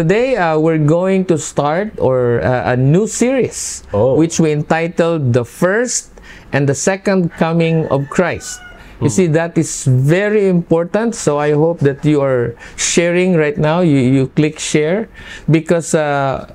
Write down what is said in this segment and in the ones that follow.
today uh, we're going to start or uh, a new series, Oh. which we entitled "The First and the Second Coming of Christ." You see, that is very important. So I hope that you are sharing right now. You you click share because. Uh,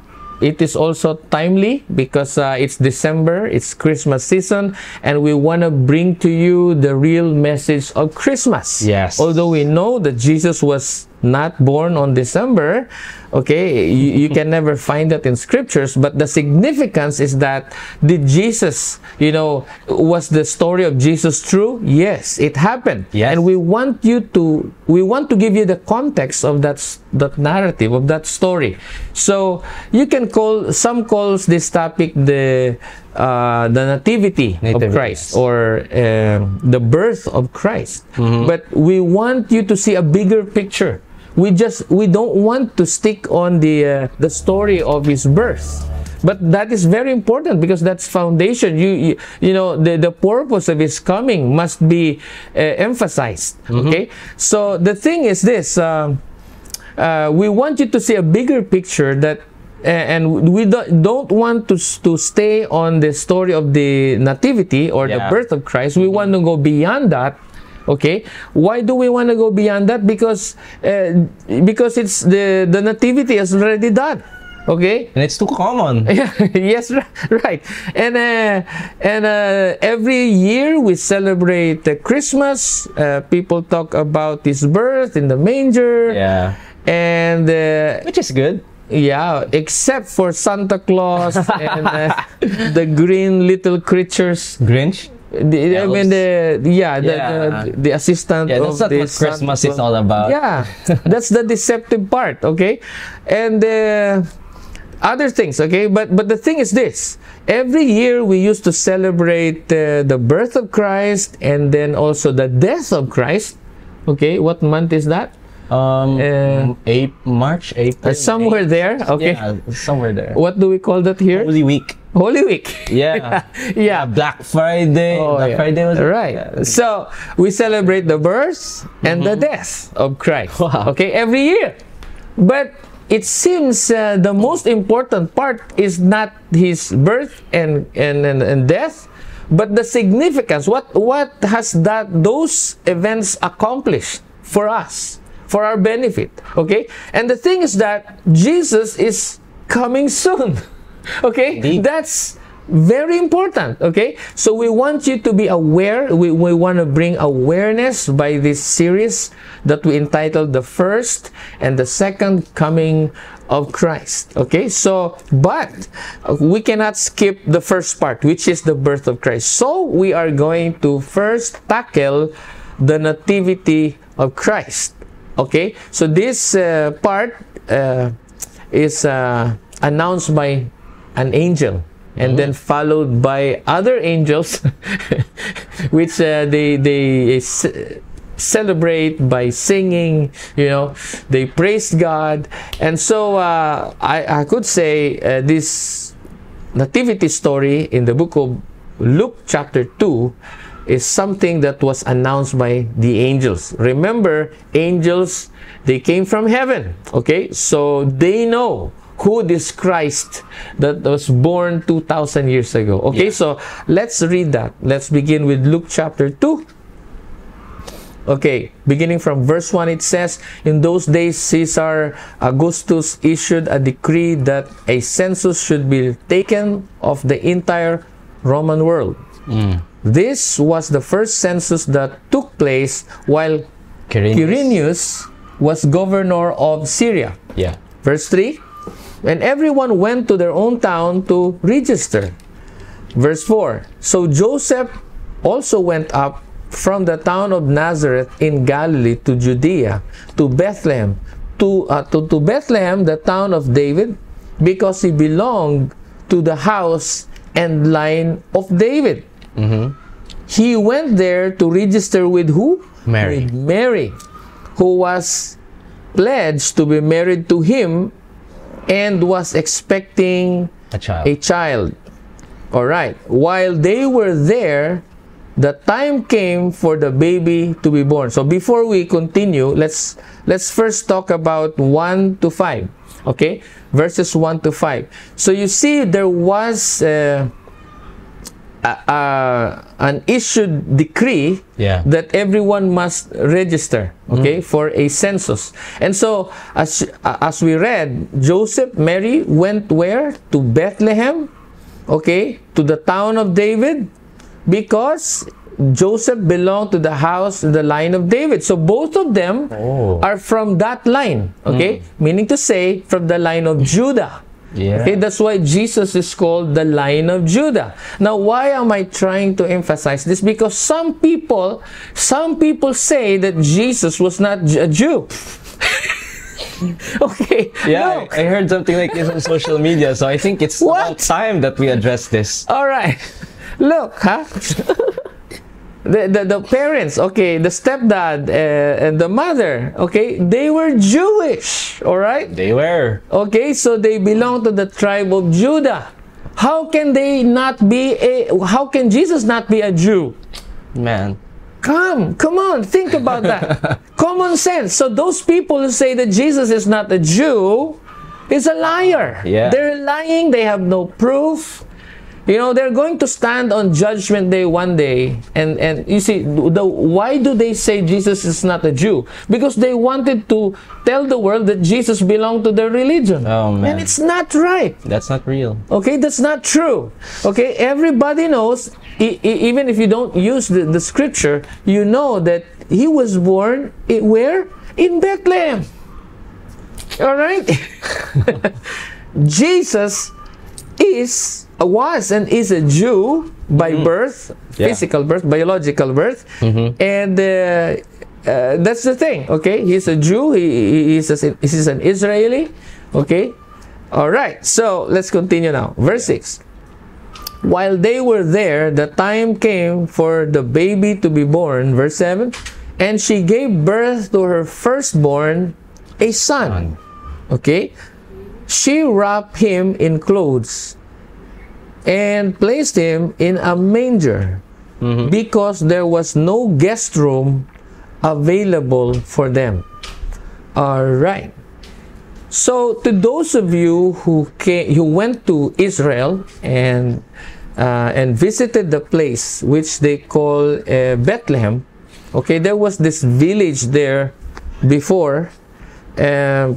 it is also timely because uh, it's December, it's Christmas season, and we want to bring to you the real message of Christmas. Yes. Although we know that Jesus was not born on December, okay, you, you can never find that in scriptures, but the significance is that did Jesus, you know, was the story of Jesus true? Yes, it happened. Yes. And we want you to we want to give you the context of that that narrative of that story. So you can call some calls this topic the uh, the nativity, of Christ yes. or um the birth of Christ. But we want you to see a bigger picture. We just we don't want to stick on the uh, the story of his birth. But that is very important because that's foundation. You you, you know the, the purpose of his coming must be uh, emphasized. Okay, so the thing is this: um, uh, we want you to see a bigger picture that and we don't, don't want to to stay on the story of the nativity or the birth of Christ. We want to go beyond that. Okay, why do we want to go beyond that? Because uh, because it's the the nativity is already done. Okay, And it's too common. yeah, yes, right. And uh, and uh, every year we celebrate uh, Christmas. Uh, people talk about His birth in the manger. Yeah. And uh, Which is good. yeah, except for Santa Claus and uh, the green little creatures. Grinch. The, I mean the yeah the, Yeah. The, the assistant Yeah, of that's not the what Christmas Santa is all about. yeah, that's the deceptive part. Okay, and uh, other things. Okay, but but the thing is this: every year we used to celebrate uh, the birth of Christ and then also the death of Christ. Okay, what month is that? Um, Uh, April, March, April. Uh, somewhere May. there. Okay. Yeah, somewhere there. What do we call that here? Holy Week. Holy Week. Yeah. yeah. Black Friday. Oh, Black yeah. Friday was right. Yeah. So we celebrate the birth and the death of Christ. Wow. Okay, every year. But it seems uh, the most important part is not his birth and, and, and, and death, but the significance. What what has that those events accomplished for us, for our benefit? Okay, and the thing is that Jesus is coming soon. Okay, Indeed. that's very important okay so we want you to be aware we, we want to bring awareness by this series that we entitled the first and the second coming of christ okay so but uh, we cannot skip the first part which is the birth of christ so we are going to first tackle the nativity of christ okay? So this uh, part uh, is uh, announced by an angel and then followed by other angels which uh, they they ce- celebrate by singing you know they praise god. And so uh, I, I could say uh, this nativity story in the book of luke chapter 2 is something that was announced by the angels remember angels they came from heaven okay so they know who this Christ that was born 2000 years ago. Okay, Yeah. so let's read that. Let's begin with Luke chapter 2. Okay, beginning from verse 1, it says, In those days, Caesar Augustus issued a decree that a census should be taken of the entire Roman world. Mm. This was the first census that took place while Quirinius. Quirinius was governor of Syria. Yeah. Verse 3 And everyone went to their own town to register. Verse 4 So Joseph also went up from the town of Nazareth in Galilee to Judea, to Bethlehem, to, uh, to, to Bethlehem, the town of David, because he belonged to the house and line of David. He went there to register with who? Mary. With Mary, who was pledged to be married to him and was expecting A child. a child. All right. While they were there, the time came for the baby to be born. So before we continue, let's let's first talk about 1 to 5. Okay, verses 1 to 5. So you see, there was uh, a, an issued decree Yeah. that everyone must register okay mm. for a census. And so as as we read joseph mary went where? To bethlehem okay to the town of david because joseph belonged to the house the line of david. So both of them Oh. are from that line okay? Mm. Meaning to say from the line of judah Yeah. Okay, that's why Jesus is called the Lion of Judah. Now, why am I trying to emphasize this? Because some people, some people say that Jesus was not a Jew. okay. Yeah. I, I heard something like this on social media, so I think it's What? about time that we address this. All right. Look, huh? the, the, the parents, okay, the stepdad uh, and the mother, okay, they were Jewish, all right? They were. Okay, so they belong to the tribe of Judah. How can they not be a how can Jesus not be a Jew? Man. Come, come on, think about that. Common sense. So those people who say that Jesus is not a Jew is a liar. Yeah. They're lying, they have no proof. You know, they're going to stand on judgment day one day. And and you see the why do they say Jesus is not a Jew? Because they wanted to tell the world that Jesus belonged to their religion. Oh, man. And it's not right. That's not real. Okay, that's not true. Okay, everybody knows, e- e- even if you don't use the, the scripture, you know that he was born i- where? In Bethlehem. All right? Jesus is, was, and is a Jew by birth, Yeah. physical birth, biological birth, and uh, uh, that's the thing. Okay, he's a Jew. He, he, he's, a, he's an Israeli. Okay, all right. So let's continue now. Verse six. While they were there, the time came for the baby to be born. Verse 7 And she gave birth to her firstborn, a son. Okay? She wrapped him in clothes and placed him in a manger because there was no guest room available for them. All right. So, to those of you who came, who went to Israel and uh, and visited the place which they call uh, Bethlehem, okay, there was this village there before. I-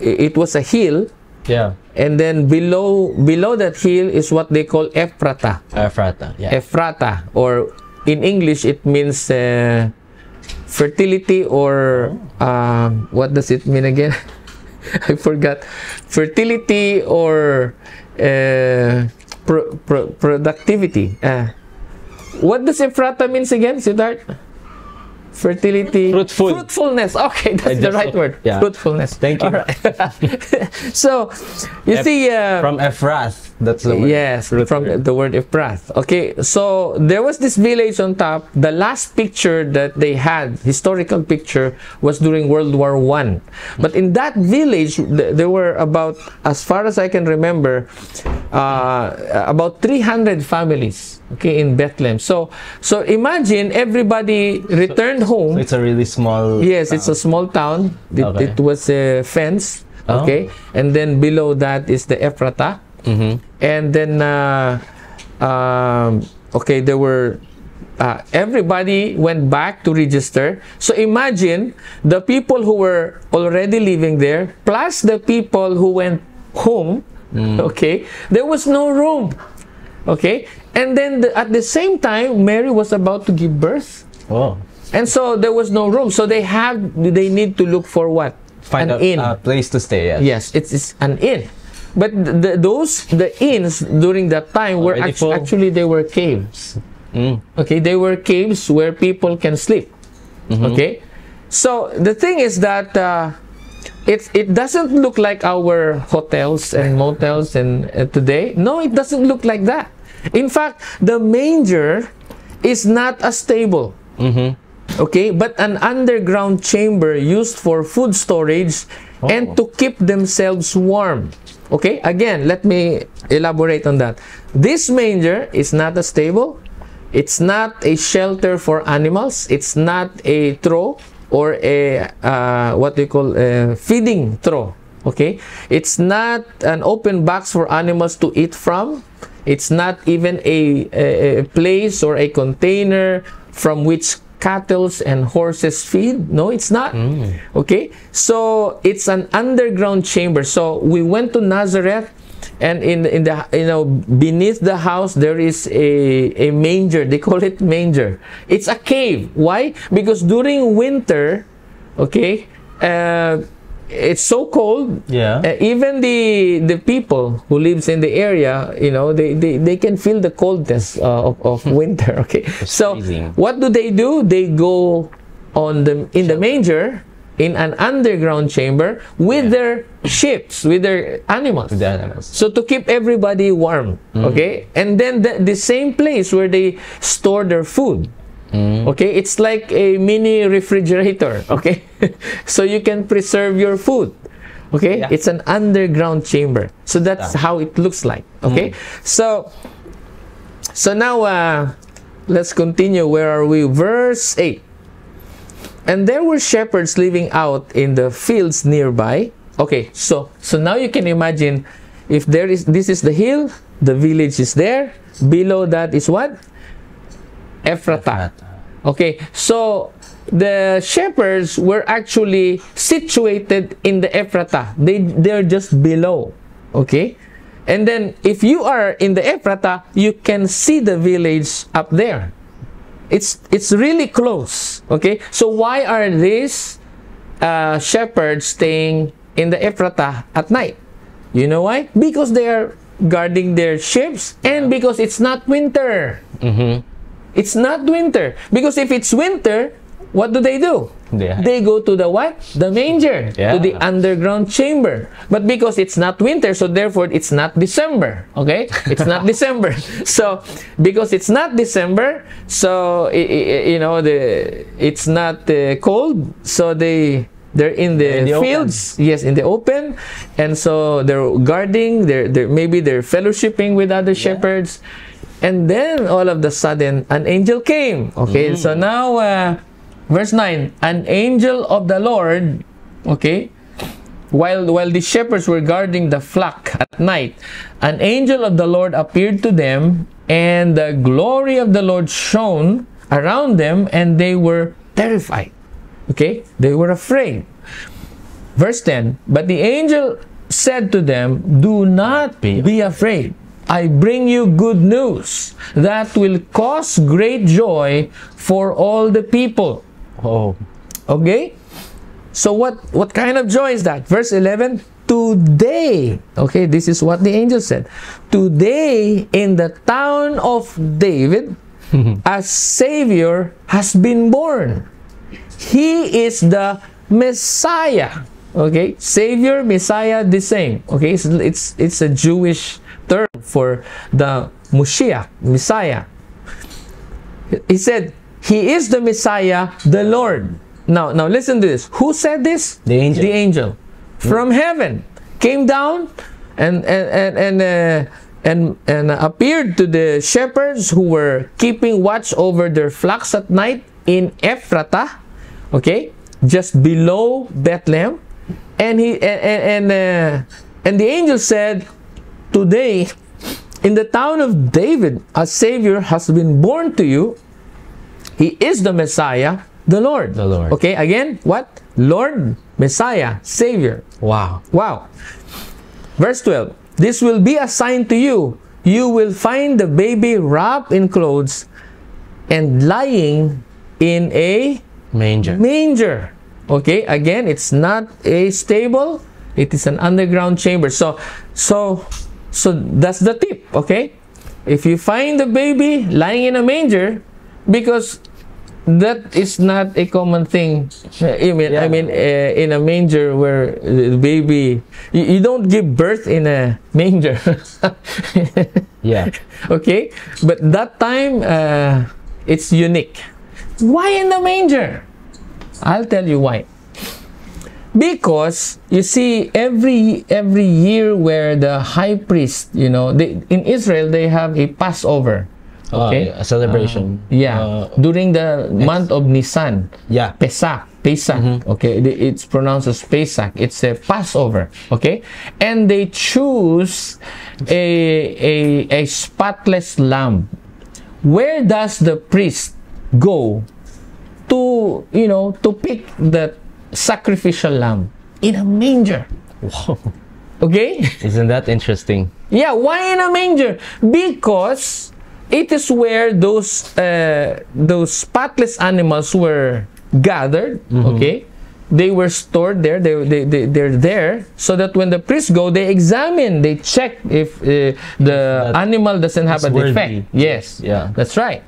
it was a hill, Yeah. And then below below that hill is what they call Ephrata. Ephrata. Yeah. Ephrata, or in English it means uh, fertility, or um, what does it mean again? I forgot. Fertility or uh, pro- pro- productivity. Uh, what does Ephrata means again, Siddharth? Fertility. Fruitful. Fruitfulness. Okay, that's the right word. yeah. Fruitfulness. Thank you. Right. so, you Ep- see. Uh, From Ephrath. That's the word. Yes, Root from word. the word Ephrath. Okay, so there was this village on top. The last picture that they had, historical picture, was during World War One. But in that village, th- there were about, as far as I can remember, uh, about 300 families. Okay, in Bethlehem. So, so imagine everybody returned home. It's a really small. Yes, it's a small town. It, Okay. it was a fence. Oh. Okay, and then below that is the Ephrata, Mhm. and then uh, um, okay, there were uh, everybody went back to register. So imagine the people who were already living there plus the people who went home. Okay, there was no room. Okay, and then the, at the same time, Mary was about to give birth. Oh. And so there was no room. So they have they need to look for what? Find an a, inn. a place to stay. Yes. yes, it's, it's an inn. But the, those the inns during that time were actu- actually they were caves. Mm. Okay, they were caves where people can sleep. Okay, so the thing is that uh, it it doesn't look like our hotels and motels and uh, today. No, it doesn't look like that. In fact, the manger is not a stable. Mhm. Okay, but an underground chamber used for food storage and Oh. to keep themselves warm. Okay, again, let me elaborate on that. This manger is not a stable, it's not a shelter for animals, it's not a trough or a uh, what you call a feeding trough. Okay? It's not an open box for animals to eat from. It's not even a, a, a place or a container from which cattle and horses feed. No, it's not. Okay? So it's an underground chamber. So we went to Nazareth and in in the you know beneath the house there is a a manger they call it manger it's a cave why because during winter okay uh, it's so cold Yeah. uh, even the the people who lives in the area you know they they, they can feel the coldness uh, of, of winter okay so freezing. what do they do they go on the in the manger in an underground chamber with their ships with their animals With the animals. so to keep everybody warm, okay? And then the, the same place where they store their food. Okay? It's like a mini refrigerator, okay? so you can preserve your food. Okay? Yeah. It's an underground chamber. So that's how it looks like, okay? So so now uh let's continue. Where are we? Verse 8. And there were shepherds living out in the fields nearby. Okay, so so now you can imagine if there is this is the hill, the village is there. Below that is what? Ephrata. Okay, so the shepherds were actually situated in the Ephrata. They they're just below. Okay? And then if you are in the Ephrata, you can see the village up there. It's it's really close. Okay? So why are these uh, shepherds staying in the Ephrata at night? You know why? Because they are guarding their ships and because it's not winter. It's not winter. Because if it's winter, what do they do? They. They go to the what? The manger. Yeah. To the underground chamber. But because it's not winter, so therefore it's not December. Okay? It's not December. So because it's not December, so you know the it's not uh, cold, so they they're in the, in the open. fields yes in the open and so they're guarding they're, they're maybe they're fellowshipping with other shepherds and then all of the sudden an angel came. Okay so now uh, verse 9 an angel of the lord okay while while the shepherds were guarding the flock at night an angel of the lord appeared to them and the glory of the lord shone around them and they were terrified. Okay they were afraid. Verse 10 but the angel said to them do not Be- be afraid I bring you good news that will cause great joy for all the people. Oh. Okay? So what what kind of joy is that? Verse 11, today. Okay, this is what the angel said. Today in the town of David a savior has been born. He is the Messiah. Okay? Savior, Messiah the same. Okay? It's it's, it's a Jewish for the Moshiach, Messiah. He said, He is the Messiah, the Lord. Now, now listen to this. Who said this? The angel. The angel from heaven came down and and and and, uh, and and appeared to the shepherds who were keeping watch over their flocks at night in Ephrata. Okay, just below Bethlehem, and he and and and, uh, and the angel said, "Today, in the town of David, a Savior has been born to you." He is the Messiah, the Lord. The Lord. Okay, again, what? Lord, Messiah, Savior. Wow. Wow. Verse 12. This will be a sign to you. You will find the baby wrapped in clothes and lying in a Manger. manger. Okay, again, it's not a stable, it is an underground chamber. So, so, so that's the tip. Okay, if you find the baby lying in a manger, because that is not a common thing. I mean, I mean, uh, in a manger where the baby, you, you don't give birth in a manger. Yeah. okay but that time uh, it's unique why in the manger i'll tell you why because you see every every year where the high priest you know they, in israel they have a passover Oh, okay yeah, a celebration. Ah, yeah Uh, during the month of nisan yeah. pesach Pesach. Mm-hmm. Okay, it's pronounced as Pesach. It's a Passover. Okay, and they choose a a a spotless lamb. Where does the priest go to you know to pick the sacrificial lamb in a manger? Wow. Okay. Isn't that interesting? Yeah, why in a manger? Because it is where those uh, those spotless animals were gathered. Okay, they were stored there. They, they, they they're there so that when the priests go, they examine, they check if uh, the that animal doesn't have a worthy. defect. Yes, Yeah. that's right.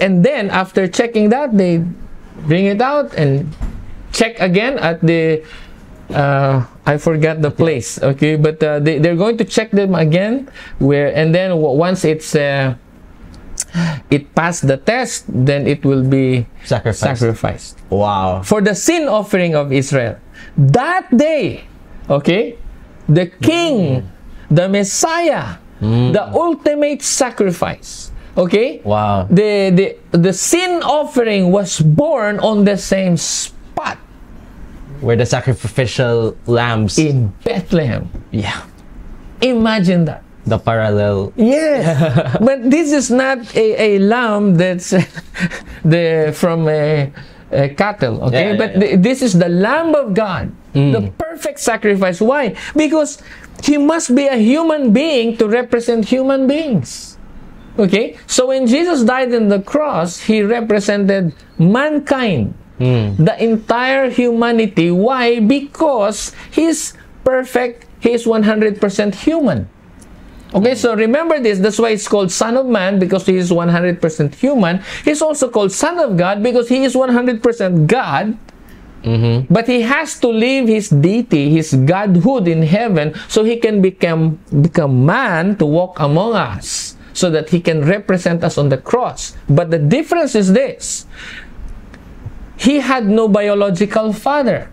And then after checking that, they bring it out and check again at the. Uh, I forgot the place. Okay, but uh, they they're going to check them again. Where and then once it's uh, it passed the test, then it will be Sacrifice. sacrificed Wow. for the sin offering of Israel. That day, okay, the king, the Messiah, the ultimate sacrifice, okay, Wow. the, the, the sin offering was born on the same spot Where the sacrificial lambs. in Bethlehem. yeah. Imagine that. The parallel. Yes, but this is not a, a lamb that's the from a, a cattle, okay? Yeah, yeah, but yeah. th- this is the Lamb of God, mm. the perfect sacrifice. Why? Because he must be a human being to represent human beings. Okay, so when Jesus died on the cross, he represented mankind, Hmm. the entire humanity. Why? Because he's perfect, he's 100% human. Okay, so remember this. That's why it's called Son of Man because he is 100% human. He's also called Son of God because he is 100% God. Mm-hmm. But he has to leave his deity, his godhood in heaven, so he can become become man to walk among us, so that he can represent us on the cross. But the difference is this: he had no biological father.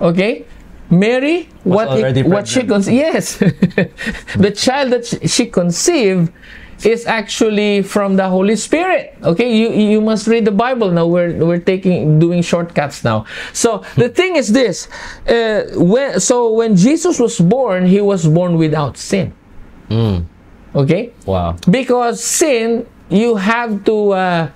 Okay, Mary, what already what she con- yes, the child that she- conceived is actually from the Holy Spirit. Okay, you you must read the Bible now. We're we're taking doing shortcuts now. So the thing is this: uh, when so when Jesus was born, he was born without sin. Okay, Wow. because sin you have to uh,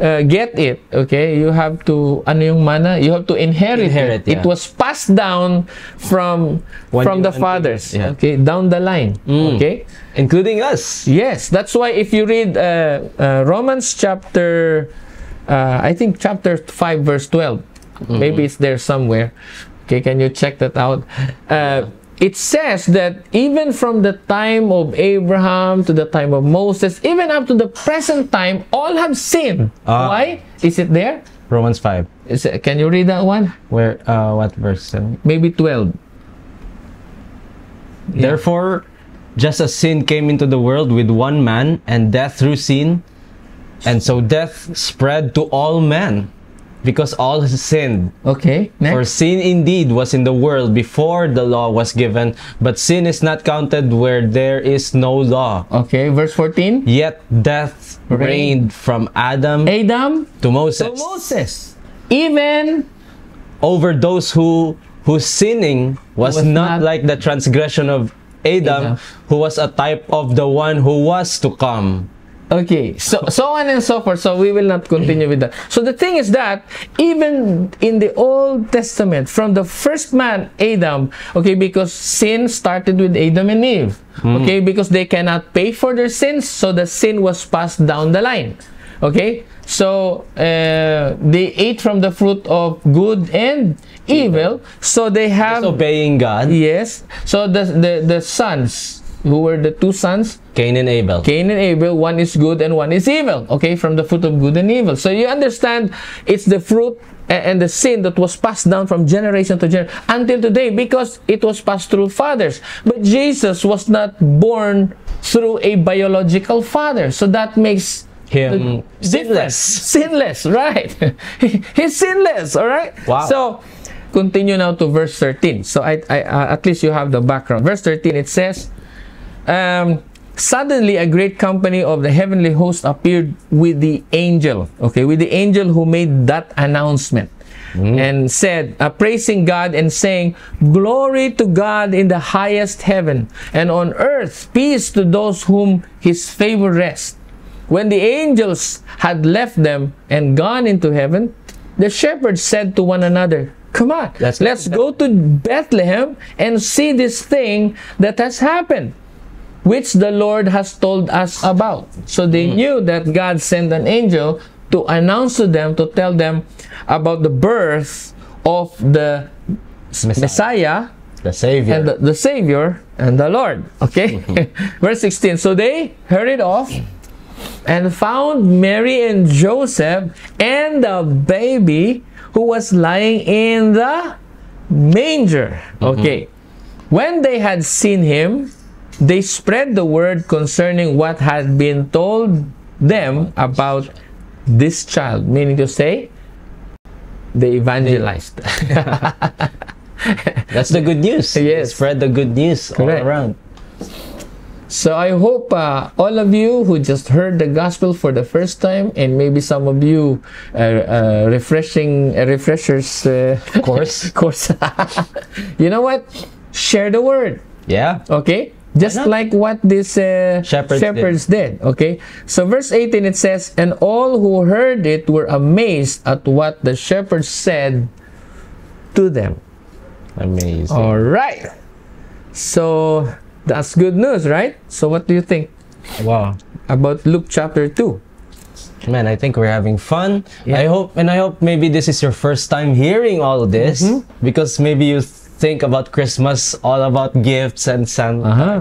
uh, get it okay you have to ano yung mana you have to inherit, Inherit, it. yeah. it was passed down from from the fathers yeah. okay down the line Mm. okay Including us. yes that's why if you read uh, uh, romans chapter uh, i think chapter 5 verse 12 Mm-hmm. maybe it's there somewhere okay can you check that out uh, it says that even from the time of Abraham to the time of Moses, even up to the present time, all have sinned. Ah. Why? Is it there? Romans 5. Is it, can you read that one? Where, uh, what verse? Maybe 12. Yeah. Therefore, just as sin came into the world with one man, and death through sin, and so death spread to all men, because all sinned. Okay, next. For sin indeed was in the world before the law was given, but sin is not counted where there is no law. okay, verse 14. Yet death Reigned. reigned from Adam Adam to Moses, to Moses. Even over those who whose sinning was, Was not, not- like the transgression of Adam, Adam. who was a type of the one who was to come. Okay, so so on and so forth. So we will not continue with that. So the thing is that even in the Old Testament, from the first man Adam, okay, because sin started with Adam and Eve, okay, because they cannot pay for their sins, so the sin was passed down the line. Okay, so uh, they ate from the fruit of good and evil, so they have Disobeying God, yes. So the the the sons who were the two sons Cain and Abel. Cain and Abel, one is good and one is evil. Okay, from the fruit of good and evil. So you understand, it's the fruit and the sin that was passed down from generation to generation until today because it was passed through fathers. But Jesus was not born through a biological father. So that makes Him sinless. Sinless, right? He's sinless, all right? Wow. So continue now to verse 13. So I, I uh, at least you have the background. Verse 13 it says, um, suddenly a great company of the heavenly host appeared with the angel okay with the angel who made that announcement and said, uh, praising God and saying, Glory to God in the highest heaven, and on earth peace to those whom his favor rests. When the angels had left them and gone into heaven, the shepherds said to one another, Come on, Let's let's, go to Bethlehem and see this thing that has happened, which the Lord has told us about. So they mm. knew that God sent an angel to announce to them, to tell them about the birth of the Messiah, The Savior. and the, the Savior and the Lord. Okay? Mm-hmm. Verse 16. So they hurried off and found Mary and Joseph and the baby who was lying in the manger. Mm-hmm. Okay. When they had seen him, they spread the word concerning what had been told them about this child, meaning to say, they evangelized. That's the good news. Yes. Spread the good news Correct. all around. So I hope uh, all of you who just heard the gospel for the first time, and maybe some of you uh, uh, refreshing uh, refreshers uh, Course. course. you know what? Share the word. Yeah. Okay. Just like what these uh, Shepherds did. Okay. So verse 18 it says, and all who heard it were amazed at what the shepherds said to them. Amazing. All right. So that's good news, right? So what do you think Wow. about Luke chapter 2? Man, I think we're having fun. Yeah. I hope, and I hope maybe this is your first time hearing all of this Mm-hmm. because maybe you think about Christmas all about gifts and Santa. Uh-huh.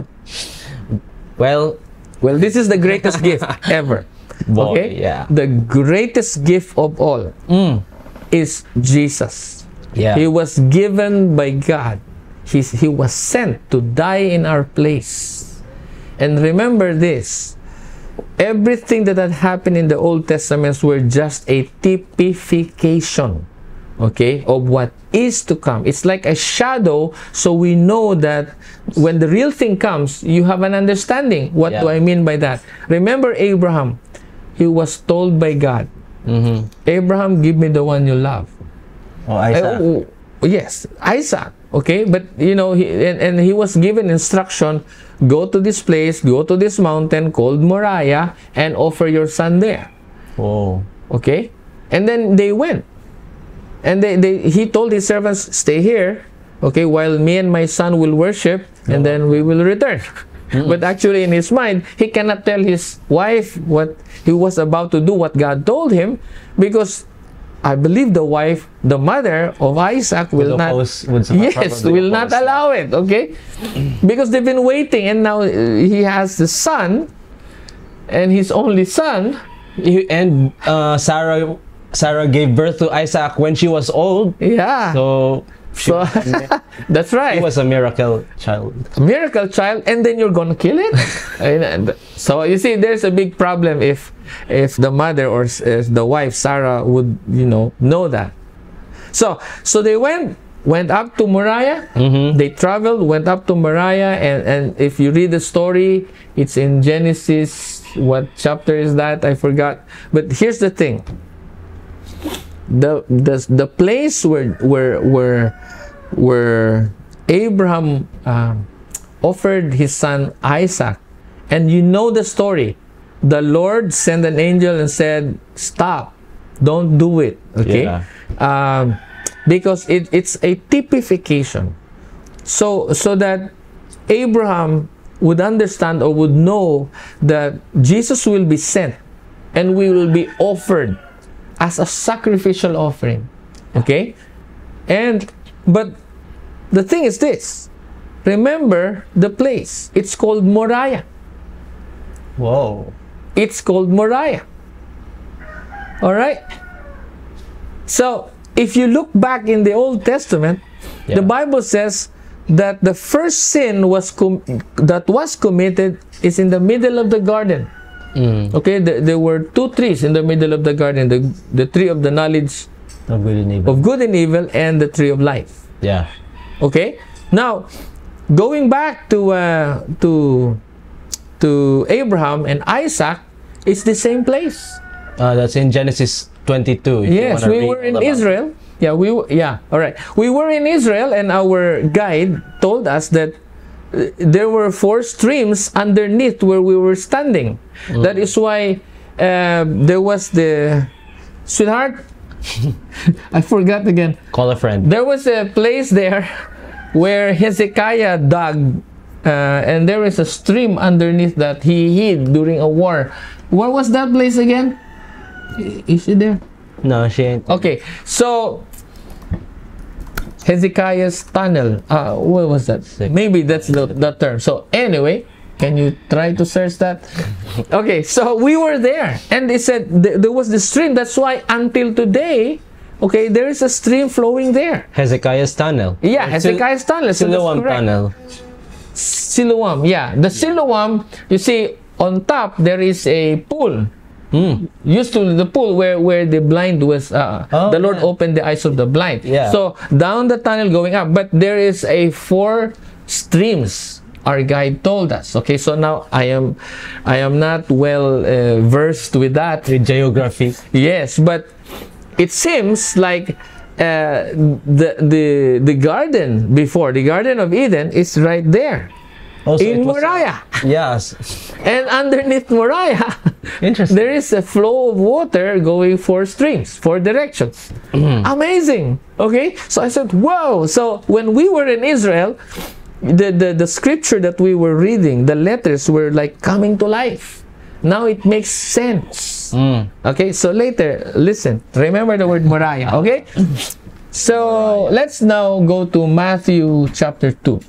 Well, Well, this is the greatest gift ever. boy, Okay? yeah. The greatest gift of all Mm, is Jesus. yeah. He was given by God. He's, he was sent to die in our place. And remember this everything that had happened in the Old Testaments were just a typification, okay, of what is to come. It's like a shadow, so we know that when the real thing comes, you have an understanding. What do I mean by that? Remember Abraham, he was told by God, Mm-hmm. Abraham, give me the one you love. Oh, Eh, Isaac. oh, oh, yes, Isaac. Okay, but you know, he, and, and he was given instruction: go to this place, go to this mountain called Moriah, and offer your son there. Oh. Okay, and then they went, and they, they he told his servants, stay here, okay, while me and my son will worship, and then we will return. But actually, in his mind, he cannot tell his wife what he was about to do, what God told him, because I believe the wife, the mother of Isaac, will not. oppose- yes, will not allow it. Okay, because they've been waiting, and now uh, he has the son, and his only son. And uh, Sarah Sarah gave birth to Isaac when she was old. Yeah. So So that's right. he was a miracle child. miracle child and then you're gonna kill it so you see there's a big problem if if the mother or if the wife sarah would you know know that so so they went went up to moriah Mm-hmm. they traveled went up to moriah and and if you read the story it's in genesis what chapter is that i forgot but here's the thing the the, the place where where where where Abraham um, offered his son Isaac, and you know the story. The Lord sent an angel and said, "Stop, don't do it." Okay, Yeah. um, because it, it's a typification. So so that Abraham would understand or would know that Jesus will be sent, and we will be offered as a sacrificial offering. Okay? And but the thing is this. Remember the place. It's called Moriah. Whoa. It's called Moriah. All right? So, if you look back in the Old Testament, Yeah. the Bible says that the first sin was com- that was committed is in the middle of the garden. Mm. Okay, th- there were two trees in the middle of the garden the, the tree of the knowledge Of good and evil. of good and evil and the tree of life. Yeah. Okay, now going back to uh, to to Abraham and Isaac, it's the same place. Uh, that's in Genesis 22. if Yes, we were in it. Israel. Yeah, we yeah, all right. We were in Israel and our guide told us that there were four streams underneath where we were standing. That is why uh, there was the sweetheart. I forgot again. Call a friend. There was a place there where Hezekiah dug, uh, and there is a stream underneath that he hid during a war. What was that place again? Is it there? No, she ain't. Okay, so Hezekiah's tunnel. Uh, what was that? Maybe that's the, the term. So anyway, can you try to search that? Okay, so we were there, and they said th- there was the stream. That's why until today, okay, there is a stream flowing there. Hezekiah's tunnel. Yeah, Or Hezekiah's tunnel. So that's Siloam correct. tunnel. Siloam, yeah. The Siloam, you see, on top there is a pool. Hmm. Used to the pool where where the blind was. Uh, Oh, the Lord opened the eyes of the blind. Yeah. So down the tunnel going up, but there is a four streams. Our guide told us. Okay, so now I am, I am not well uh, versed with that. With geography. Yes, but it seems like uh, the the the garden before the Garden of Eden is right there Also, in was- Moriah, Yes. and underneath Moriah, Interesting. there is a flow of water going four streams, four directions. Amazing. Okay, so I said, "Whoa!" So when we were in Israel. The, the, the scripture that we were reading, the letters were like coming to life. Now it makes sense. Mm. Okay, so later, listen, remember the word Moriah, okay? So let's now go to Matthew chapter 2.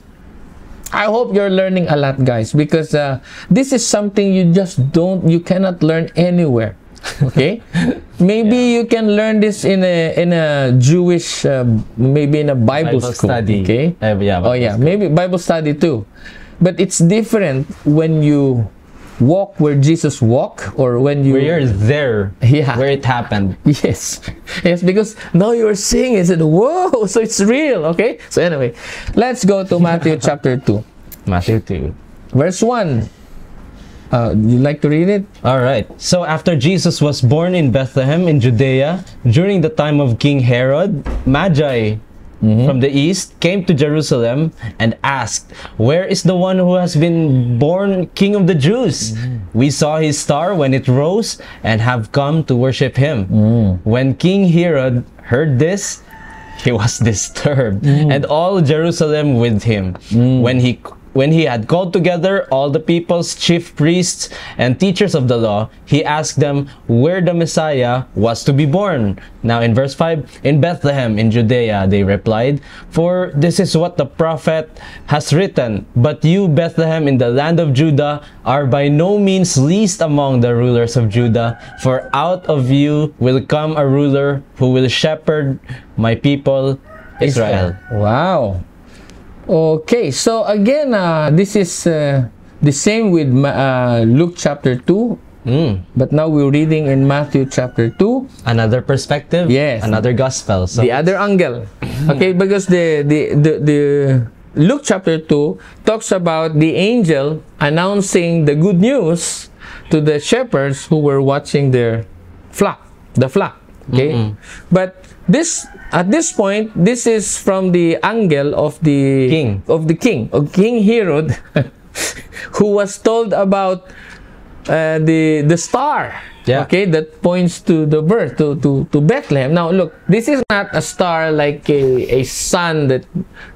I hope you're learning a lot, guys, because uh, this is something you just don't, you cannot learn anywhere. Okay, maybe you can learn this in a in a Jewish, uh, maybe in a Bible, Bible school. study. Okay, Uh, yeah, oh Bible yeah, maybe Bible study too, but it's different when you walk where Jesus walked or when you Where you're there. Yeah. Where it happened. Yes, yes, because now you're seeing it. and Whoa! So it's real. Okay. So anyway, let's go to Matthew chapter two, Matthew 2. verse one. Uh, you like to read it? All right. So after Jesus was born in Bethlehem in Judea, during the time of King Herod, Magi Mm-hmm. from the east came to Jerusalem and asked, "Where is the one who has been born King of the Jews? Mm-hmm. We saw his star when it rose and have come to worship him." Mm-hmm. When King Herod heard this, he was disturbed, and all Jerusalem with him. When he when he had called together all the people's chief priests and teachers of the law, he asked them where the Messiah was to be born. Now, in verse 5, in Bethlehem in Judea, they replied, For this is what the prophet has written. But you, Bethlehem, in the land of Judah, are by no means least among the rulers of Judah, for out of you will come a ruler who will shepherd my people, Israel. Wow. Okay. So again, uh, this is uh, the same with uh, Luke chapter two, Mm. but now we're reading in Matthew chapter two. another perspective Yes. another gospel so the other angle okay because the the the, the luke chapter 2 talks about the angel announcing the good news to the shepherds who were watching their flock the flock okay but this at this point this is from the angle of the King. of the king of king herod who was told about uh, the the star Yeah. okay that points to the birth to, to to Bethlehem now look this is not a star like a, a sun that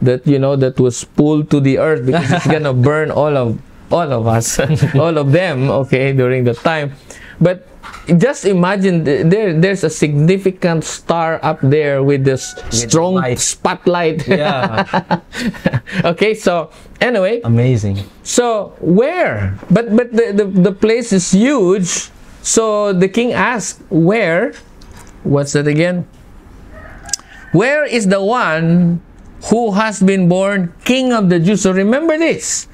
that you know that was pulled to the earth because it's gonna burn all of all of us all of them okay during the time but just imagine there there's a significant star up there with this strong light. spotlight yeah okay so anyway amazing so where? But but the, the, the place is huge. So the king asked, Where? What's that again? Where is the one who has been born king of the Jews? So remember this.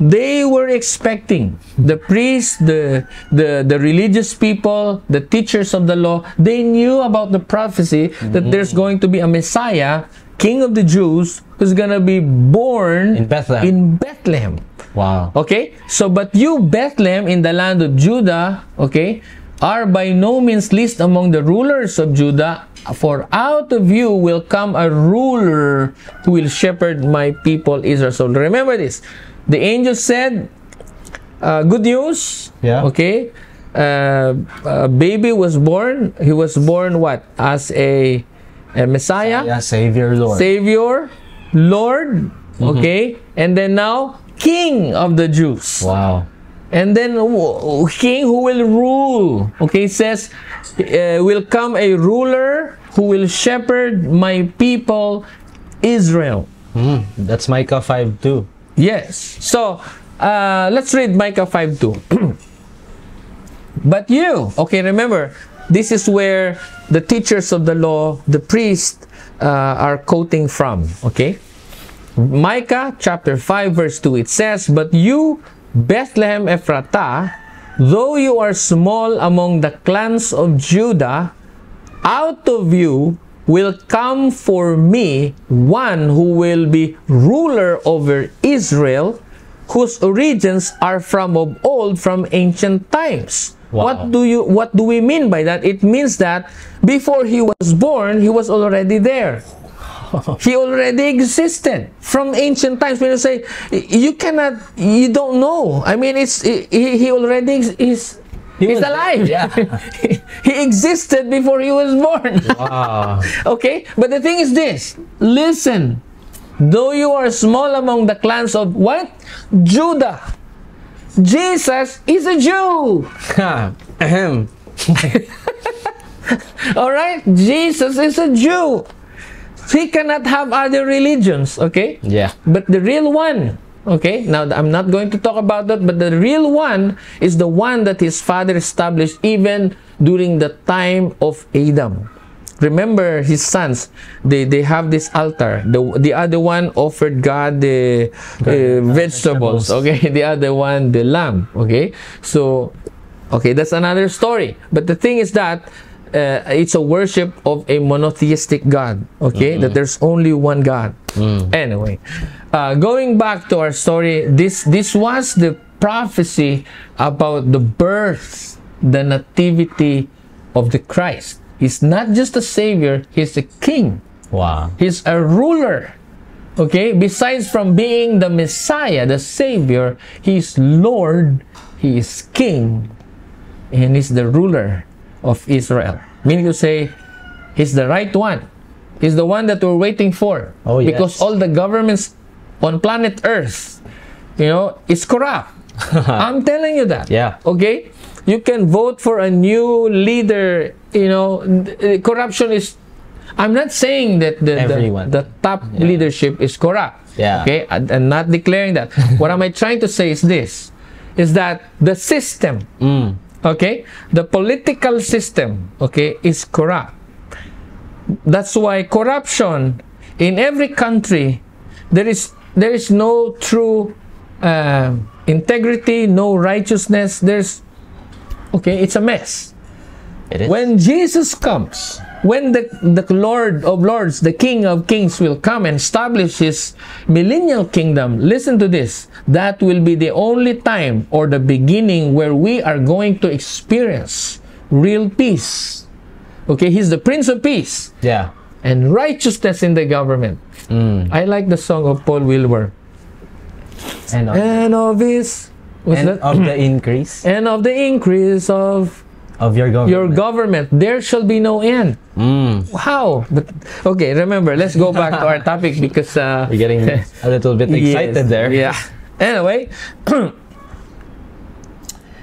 They were expecting the priests, the, the, the religious people, the teachers of the law, they knew about the prophecy that mm-hmm. there's going to be a Messiah, king of the Jews, who's gonna be born In Bethlehem. in Bethlehem. wow Okay? So, but you, Bethlehem, in the land of Judah, okay, are by no means least among the rulers of Judah. for out of you will come a ruler who will shepherd my people Israel. So remember this. The angel said, uh, good news. Yeah. Okay. Uh, a baby was born. He was born what? As a, a Messiah, Yeah, Savior Lord. Savior, Lord. Okay. And then now, King of the Jews. wow. And then king who will rule. Okay, it says, uh, will come a ruler who will shepherd my people Israel. Mm, that's Micah 5 too. Yes. So, uh, let's read Micah 5 2. but you, okay, remember, this is where the teachers of the law, the priests, uh, are quoting from. Okay? Micah chapter 5, verse 2, it says, But you, Bethlehem Ephratah, though you are small among the clans of Judah, out of you will come for me one who will be ruler over Israel, whose origins are from of old, from ancient times. Wow. What do you what do we mean by that? It means that before he was born, he was already there. he already existed from ancient times. When you say you cannot, you don't know. I mean, it's he, he already is. He He's there, alive. yeah. he existed before he was born. Wow. okay? But the thing is this listen, though you are small among the clans of what? Judah. Jesus is a Jew. Ahem. All right? Jesus is a Jew. He cannot have other religions, okay? yeah. But the real one, okay? Now, I'm not going to talk about that, but the real one is the one that his father established even during the time of Adam. Remember his sons, they, they have this altar. The, the other one offered God the uh, vegetables, vegetables. okay? The other one, the lamb, okay? So, okay, that's another story. But the thing is that uh, it's a worship of a monotheistic God, okay? That there's only one God. Anyway, uh, going back to our story, this this was the prophecy about the birth, the nativity of the Christ. He's not just a savior; he's a king. Wow. He's a ruler. Okay? Besides from being the Messiah, the Savior, He's Lord, He is King, and He's the ruler of Israel. Meaning to say, He's the right one. He's the one that we're waiting for. Oh, yes. Because all the governments on planet Earth, you know, is corrupt. I'm telling you that. Yeah. Okay? You can vote for a new leader, you know, th- corruption is I'm not saying that the, the, the top leadership is corrupt. Yeah. Okay? I'm not declaring that. what am I trying to say is this is that the system, Mm. Okay, the political system, okay, is corrupt. That's why corruption in every country there is there is no true uh, integrity, no righteousness. There's okay, it's a mess. It is. When Jesus comes, when the, the Lord of Lords, the King of Kings will come and establish his millennial kingdom, listen to this. That will be the only time or the beginning where we are going to experience real peace. Okay, he's the Prince of Peace yeah. and righteousness in the government. Mm. I like the song of Paul Wilbur. And of, And of his and that? of the increase and of the increase of of your government. your government, there shall be no end. Mm. Wow. But okay, remember, let's go back to our topic because uh You're getting a little bit excited yes, there. Yeah. Anyway,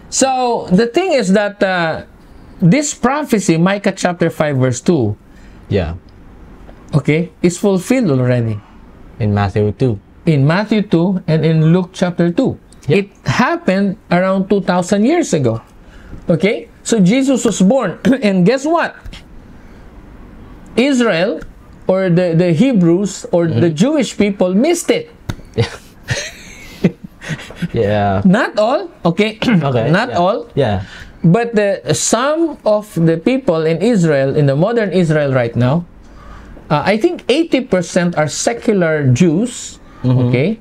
so the thing is that uh, this prophecy, Micah chapter 5 verse 2, Yeah. okay, is fulfilled already In Matthew 2. in Matthew 2 and in Luke chapter 2. Yep. It happened around 2000 years ago. Okay? So Jesus was born and guess what? Israel or the, the Hebrews or the Jewish people missed it. Yeah. Not all, okay? Okay. Not yeah. all, Yeah. but the some of the people in Israel, in the modern Israel right now, uh, I think 80% are secular Jews, okay?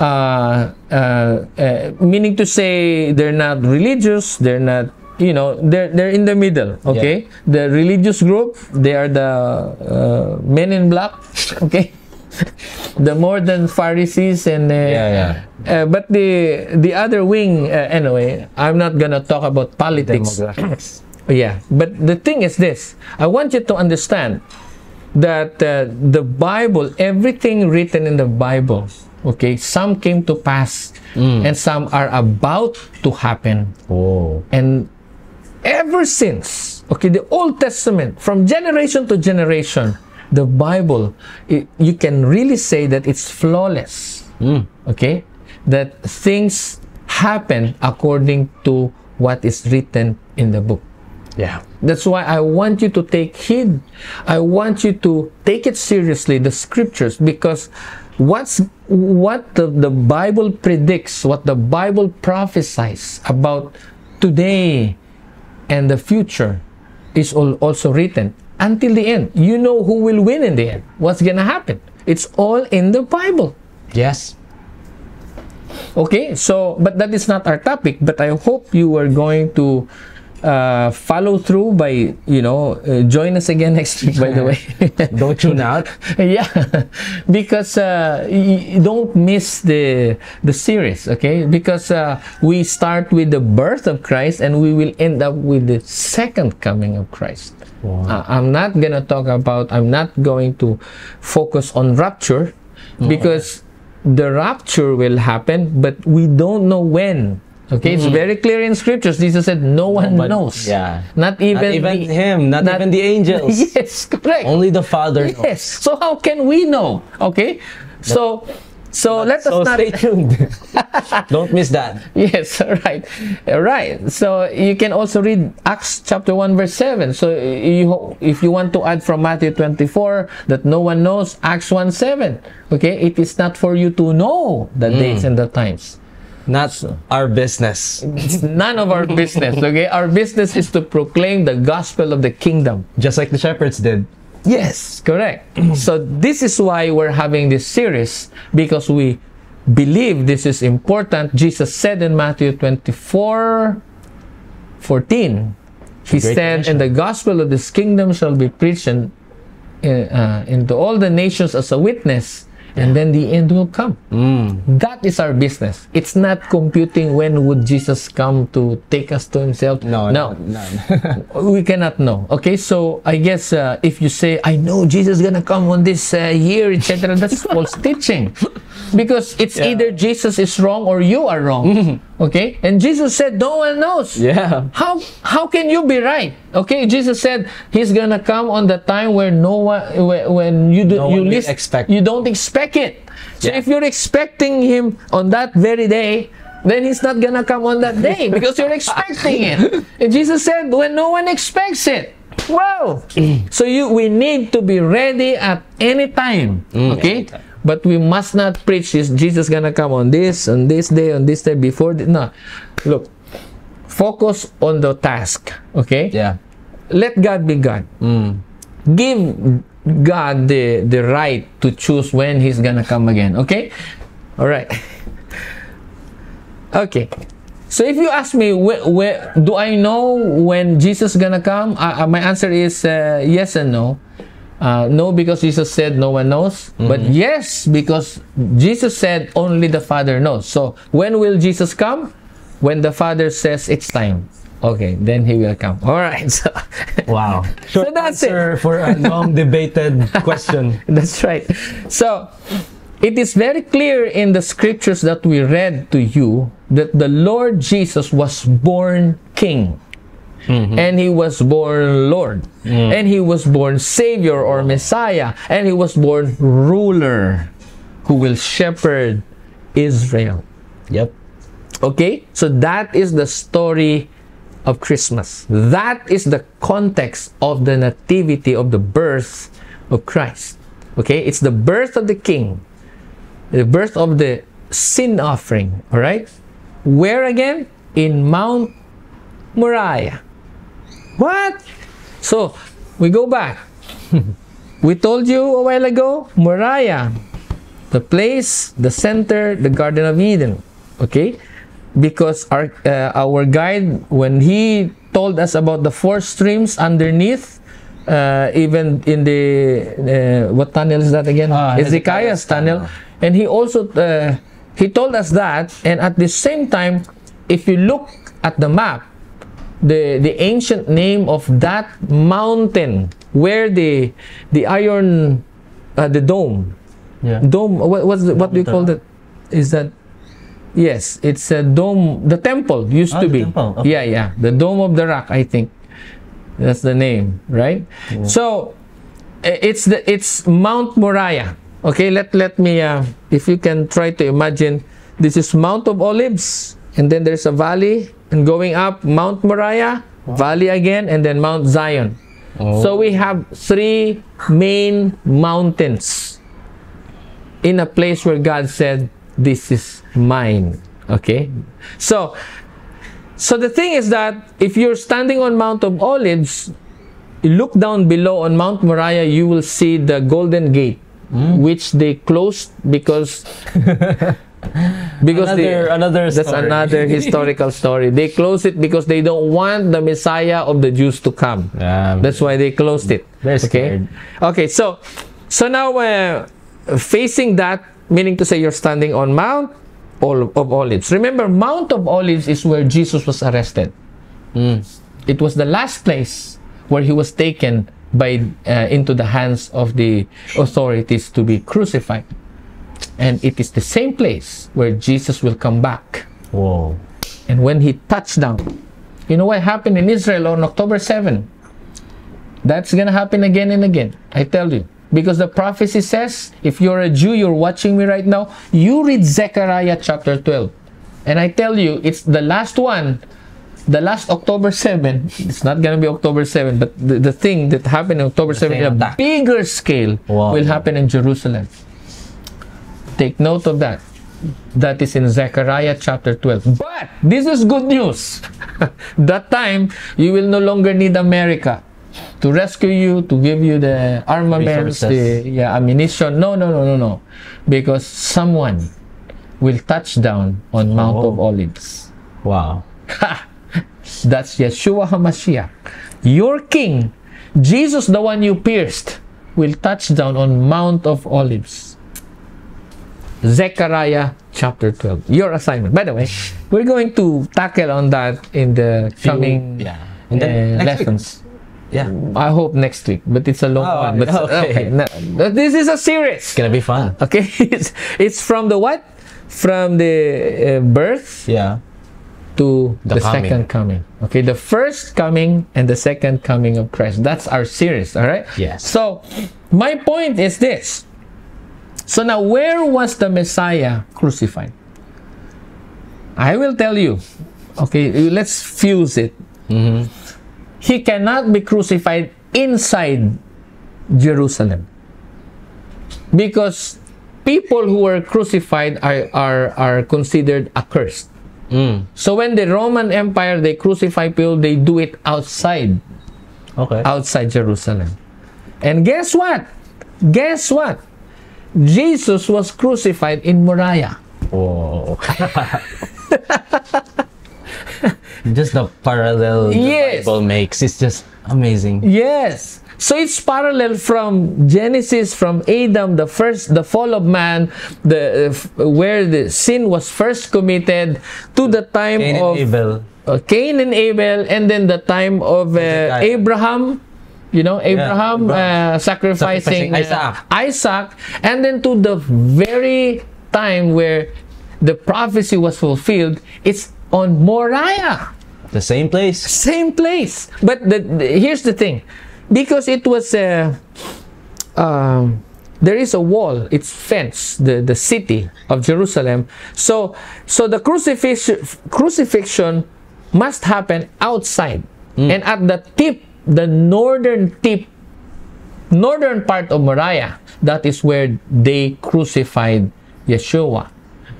Uh, uh, uh, meaning to say they're not religious, they're not, you know they're they're in the middle okay? The religious group they are the uh, men in black okay? The more than pharisees and uh, Yeah, uh, but the the other wing uh, anyway i'm not gonna talk about politics. Yeah but the thing is this i want you to understand that uh, the bible everything written in the bible okay some came to pass and some are about to happen. Oh. and ever since okay the old testament from generation to generation the bible i- you can really say that it's flawless Mm. okay that things happen according to what is written in the book Yeah. that's why I want you to take heed. I want you to take it seriously, the scriptures, because what's what the, the Bible predicts, what the Bible prophesies about today and the future is all, also written until the end. You know who will win in the end. What's gonna happen? It's all in the Bible. Yes. Okay, so but that is not our topic. But I hope you are going to uh, follow through by you know uh, join us again next week. By the way, Don't tune out. yeah, because uh, don't miss the the series. Okay, because uh, we start with the birth of Christ and we will end up with the second coming of Christ. Wow. Uh, I'm not gonna talk about. I'm not going to focus on rapture because the rapture will happen, but we don't know when. Okay, it's mm. very clear in scriptures. Jesus said, "No one knows." Yeah. Not even, Not even the- him. Not, not- even the angels. yes, correct. Only the Father knows. yes. So how can we know? Okay, so so let us So not. stay tuned. Don't miss that. Yes, right, right. So you can also read Acts chapter one verse seven. So you, if you want to add from Matthew twenty four that no one knows, Acts one seven. Okay, it is not for you to know the mm. dates and the times. Not our business. It's none of our business. Okay, our business is to proclaim the gospel of the kingdom. Just like the shepherds did. Yes, correct. so this is why we're having this series because we believe this is important. Jesus said in Matthew 24 14, He said. And the gospel of this kingdom shall be preached in, uh, into all the nations as a witness, and then the end will come. Mm. That is our business. It's not computing when would Jesus come to take us to himself. No, no no. we cannot know okay so i guess uh, if you say i know jesus is gonna come on this uh, year etc that's false teaching because it's Yeah. either jesus is wrong or you are wrong okay and jesus said no one knows yeah. how how can you be right okay jesus said he's gonna come on the time where no one whe- when you do No you list- expect. you don't expect it. So Yeah. if you're expecting him on that very day then he's not gonna come on that day because you're expecting it. And jesus said when no one expects it. Wow. So you we need to be ready at any time mm. okay? Anytime. but we must not preach this jesus gonna come on this on this day on this day before the, no. Look focus on the task okay? Yeah. let god be god. Mm. give god the the right to choose when he's gonna come again okay? All right. Okay. So if you ask me where, where do i know when jesus gonna come? Uh, my answer is uh, yes and no. Uh, no because jesus said no one knows but yes because jesus said only the father knows. So when will jesus come when the father says it's time okay then he will come all right so Wow. So that's it. answer for a long debated question. That's right. So, it is very clear in the scriptures that we read to you that the Lord Jesus was born king. Mm-hmm. And he was born Lord. Mm. And he was born Savior or Messiah. And he was born ruler who will shepherd Israel. Yep. Okay? So that is the story of Christmas. That is the context of the nativity of the birth of Christ. Okay? It's the birth of the king. The birth of the sin offering, all right? Where again? In Mount Moriah. What? So, we go back. we told you a while ago, Moriah, the place, the center, the Garden of Eden. Okay? Because our uh, our guide, when he told us about the four streams underneath. Uh, even in the uh, what tunnel is that again? Ah, Hezekiah's Hezekiah's tunnel. tunnel. And he also uh, he told us that. And at the same time, if you look at the map, the the ancient name of that mountain where the the iron uh, the dome Yeah. dome what what's the, what do you call that is that yes it's a dome the temple used Ah, to be. okay. yeah yeah the dome of the rock i think. That's the name right? So it's the it's mount moriah. Okay let let me uh, if you can try to imagine this is mount of olives and then there's a valley and going up mount moriah valley again and then mount zion. Oh. so we have three main mountains in a place where God said, This is mine. Okay? So, so the thing is that if you're standing on Mount of Olives, you look down below on Mount Moriah, you will see the Golden Gate, which they closed because because Another- they, another that's story. another historical story. They close it because they don't want the Messiah of the Jews to come. That's why they closed it. They're okay. scared. Okay. So, so now uh, facing that, meaning to say you're standing on Mount of Olives. Remember, Mount of Olives is where Jesus was arrested. Mm. It was the last place where he was taken by uh, into the hands of the authorities to be crucified. And it is the same place where Jesus will come back. Whoa. And when he touched down, you know what happened in Israel on October 7? That's going to happen again and again. I tell you. Because the prophecy says, if you're a Jew, you're watching me right now, you read Zechariah chapter 12. And I tell you, it's the last one, the last October 7. It's not going to be October 7, but the, the thing that happened on October 7 in a attack. bigger scale Wow. will happen in Jerusalem. Take note of that. That is in Zechariah chapter 12. But this is good news. that time, you will no longer need America to rescue you, to give you the armaments, the yeah, ammunition. No, no, no, no, no. Because someone will touch down on Mount Oh. of Olives. Wow. That's Yeshua HaMashiach. Your king, Jesus, the one you pierced, will touch down on Mount of Olives. Zechariah chapter 12. Your assignment. By the way, we're going to tackle on that in the coming Yeah. And then uh, next week. Yeah. I hope next week, but it's a long Oh, one. But okay. okay. no, this is a series. It's gonna be fun. Okay, it's, it's from the what? From the uh, birth Yeah. to the, The coming. second coming. Okay, the first coming and the second coming of Christ. That's our series, all right? Yes. So, my point is this. So now where was the Messiah crucified? I will tell you. Okay, let's fuse it. Mm-hmm. He cannot be crucified inside Jerusalem. Because people who were crucified are, are, are considered accursed. Mm. So when the Roman Empire they crucify people, they do it outside, Okay. outside Jerusalem. And guess what? Guess what? Jesus was crucified in Moriah. Whoa. just the parallel the Bible makes is just amazing. Yes. So it's parallel from Genesis, from Adam, the first, the fall of man, the uh, where the sin was first committed, to the time Cain of and Abel. uh, Cain and Abel, and then the time of uh, Abraham. You know, Abraham, Abraham. Uh, sacrificing, Sacrificing uh, Isaac. Isaac, and then to the very time where the prophecy was fulfilled, it's on Moriah. The same place. same place. But the, the- here's the thing. Because it was a um, there is a wall. It's fence the, the city of jerusalem. So so the crucifixion crucifixion must happen outside. And at the tip the northern tip northern part of moriah that is where they crucified yeshua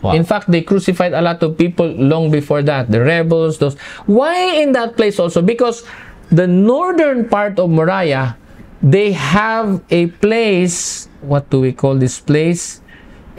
Wow. in fact, they crucified a lot of people long before that. The rebels, those. Why in that place also? Because the northern part of Moriah, they have a place. What do we call this place?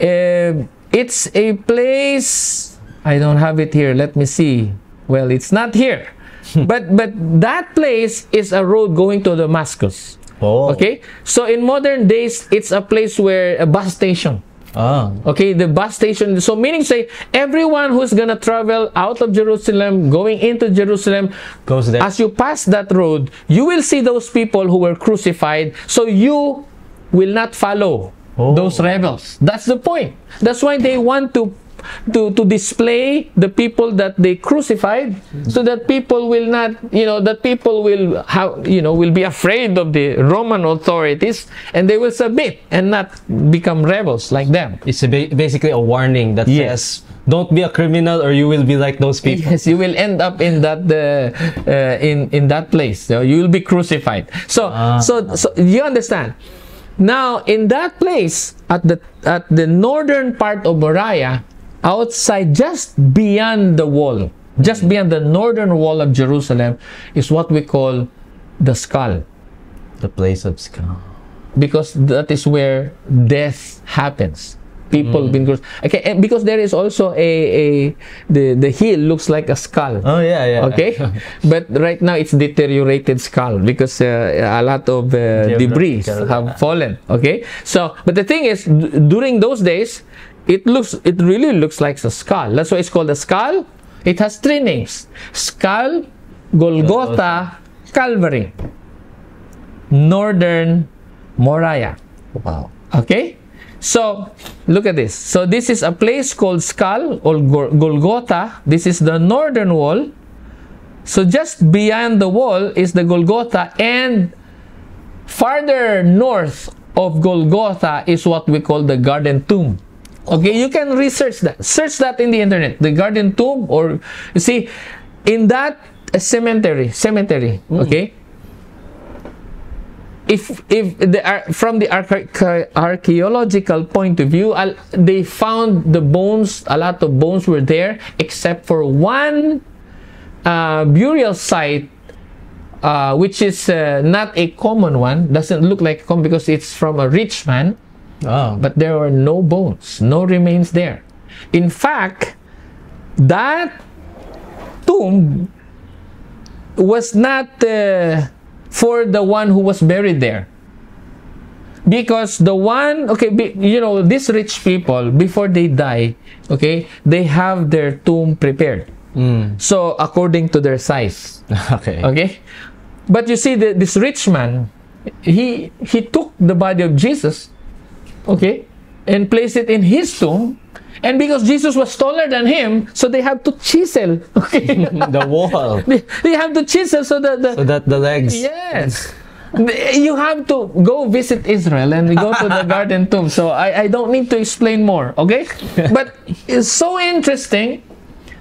Uh, it's a place. I don't have it here. Let me see. Well, it's not here. but but that place is a road going to Damascus. Oh. Okay, so in modern days, it's a place where a bus station. Ah. Okay, the bus station. So meaning say everyone who's gonna travel out of Jerusalem, going into Jerusalem, Goes there. as you pass that road, you will see those people who were crucified. So you will not follow Oh. those rebels. That's the point. That's why they want to to to display the people that they crucified so that people will not you know that people will have you know will be afraid of the roman authorities and they will submit and not become rebels like them It's a ba- basically a warning that Yes. says, "Don't be a criminal, or you will be like those people." Yes, you will end up in that uh, uh, in in that place. So you will be crucified. So Ah. so so you understand. Now in that place at the at the northern part of Moriah, outside just beyond the wall, just beyond the northern wall of Jerusalem, is what we call the skull, The place of skull. because that is where death happens. People been crucified. Okay, and because there is also a a the the heel looks like a skull. Oh yeah, yeah. okay but right now it's deteriorated skull because uh, a lot of uh, debris have fallen okay so but the thing is d- during those days it looks it really looks like a skull that's why it's called a skull it has three names skull golgotha calvary northern moriah wow. Okay? So, look at this. So, this is a place called Skull or Golgotha. This is the northern wall. So, just beyond the wall is the Golgotha, and farther north of Golgotha is what we call the Garden Tomb. Okay, you can research that. Search that in the internet. The Garden Tomb, or you see, in that cemetery, cemetery. Okay, if if the from the archaeological point of view, they found the bones. A lot of bones were there, except for one uh, burial site, uh, which is uh, not a common one. Doesn't look like common because it's from a rich man. Oh. But there are no bones, no remains there. In fact, that tomb was not uh, for the one who was buried there. Because the one, okay, be, you know, these rich people, before they die, okay, they have their tomb prepared. Mm. So, according to their size. Okay. Okay? But you see, the, this rich man, he he took the body of Jesus, okay, and place it in his tomb. And because Jesus was taller than him, so they have to chisel. Okay, the wall, they, they have to chisel so that the so that the legs. yes, you have to go visit Israel and go to the garden tomb. So I I don't need to explain more. Okay, but it's so interesting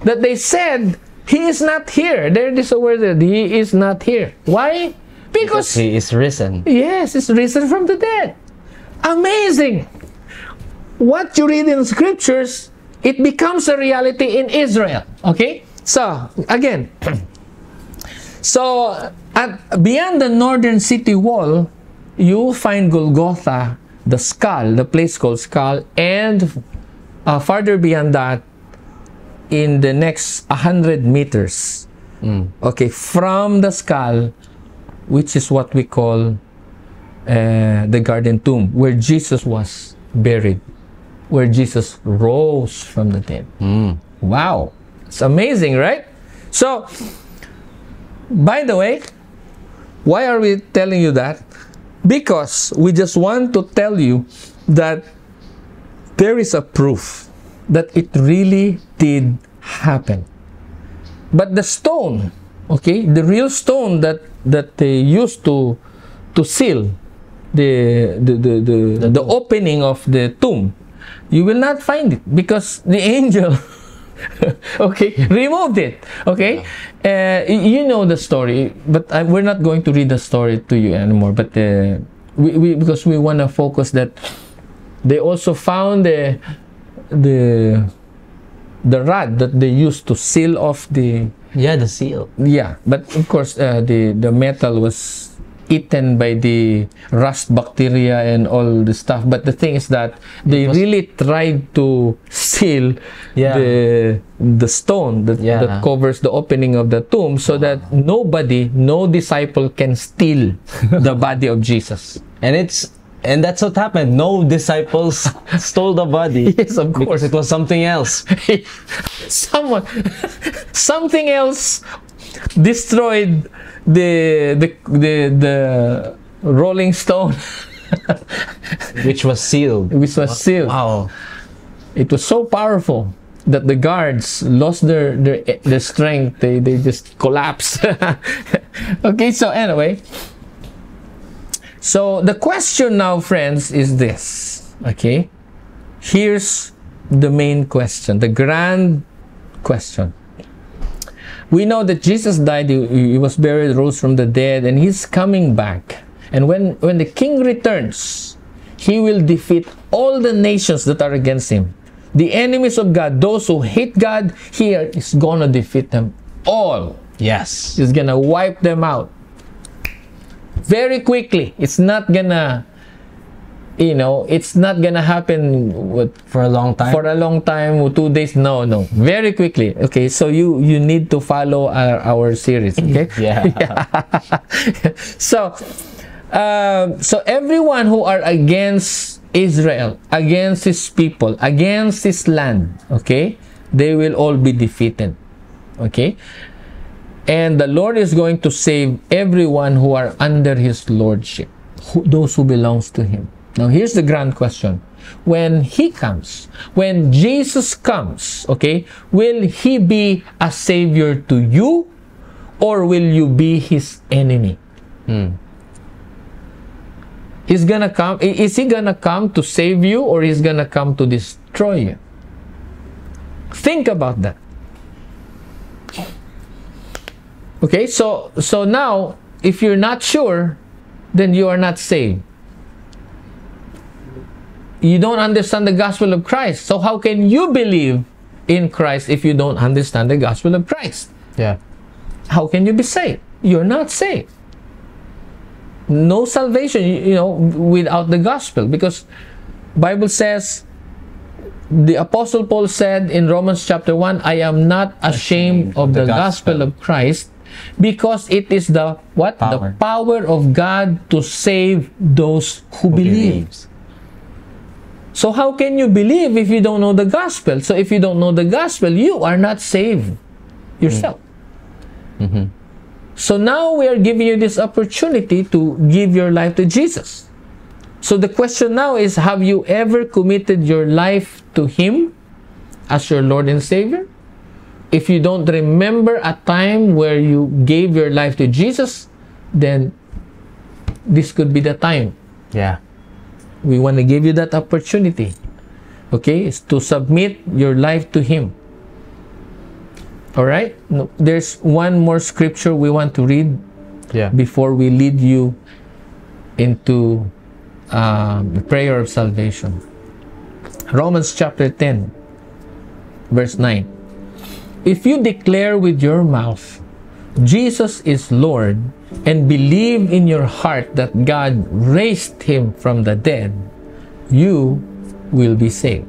that they said he is not here. There is a word that he is not here. Why? Because He is risen. yes, he's risen from the dead. Amazing. What you read in scriptures, it becomes a reality in Israel. Okay? So, again, so at, beyond the northern city wall, you find Golgotha, the skull, the place called skull, and uh, farther beyond that, in the next 100 meters, Mm. okay, from the skull, which is what we call uh, the garden tomb, where Jesus was buried, where Jesus rose from the dead. Mm. Wow, it's amazing, right? So, by the way, why are we telling you that? Because we just want to tell you that there is a proof that it really did happen. But the stone, okay, the real stone that that they used to to seal the the the the, the, opening of the tomb, you will not find it because the angel okay removed it okay? Uh, you know the story but I, we're not going to read the story to you anymore but uh, we, we because we want to focus that they also found the the the rod that they used to seal off the Yeah, the seal. yeah but of course uh, the the metal was eaten by the rust bacteria and all the stuff. But the thing is that they really tried to seal Yeah. the the stone that, Yeah. that covers the opening of the tomb so that nobody, no disciple can steal the body of Jesus. And it's and that's what happened. No disciples stole the body. Yes, of course. Because it was something else. Someone, something else destroyed the the the, the Rolling Stone, Which was sealed. which was sealed. Wow. It was so powerful that the guards lost their their, their strength. They they just collapsed. okay, so anyway, so the question now, friends, is this. Okay, here's the main question, the grand question. We know that Jesus died, he, he was buried, rose from the dead, and he's coming back. And when, when the king returns, he will defeat all the nations that are against him. The enemies of God, those who hate God, here is gonna defeat them all. Yes. He's gonna wipe them out very quickly. It's not gonna, you know, it's not gonna happen with For a long time. for a long time two days no no. Very quickly okay? So you you need to follow our, our series okay? Yeah. so um, so everyone who are against israel against his people against his land okay? They will all be defeated okay? And the lord is going to save everyone who are under his lordship who, those who belongs to him now here's the grand question. When he comes when jesus comes okay will he be a savior to you or will you be his enemy? Hmm. He's gonna come is he gonna come to save you or he's gonna come to destroy you? Think about that. Okay so so now if you're not sure then you are not saved you don't understand the gospel of Christ. So how can you believe in Christ if you don't understand the gospel of Christ? yeah. How can you be saved? You're not saved. No salvation, you, know, without the gospel because Bible says the apostle Paul said in Romans chapter 1, I am not ashamed of the, gospel. of Christ because it is the what? The Power. power of God to save those who, believe. believes. So how can you believe if you don't know the gospel? So if you don't know the gospel, you are not saved yourself. Mm-hmm. So now we are giving you this opportunity to give your life to Jesus. So the question now is have you ever committed your life to him as your Lord and Savior? If you don't remember a time where you gave your life to Jesus, then this could be the time Yeah. We want to give you that opportunity okay is to submit your life to him. All right no, there's one more scripture we want to read Yeah. before we lead you into um, the prayer of salvation. Romans chapter 10 verse 9 if you declare with your mouth Jesus is Lord and believe in your heart that God raised him from the dead, you will be saved.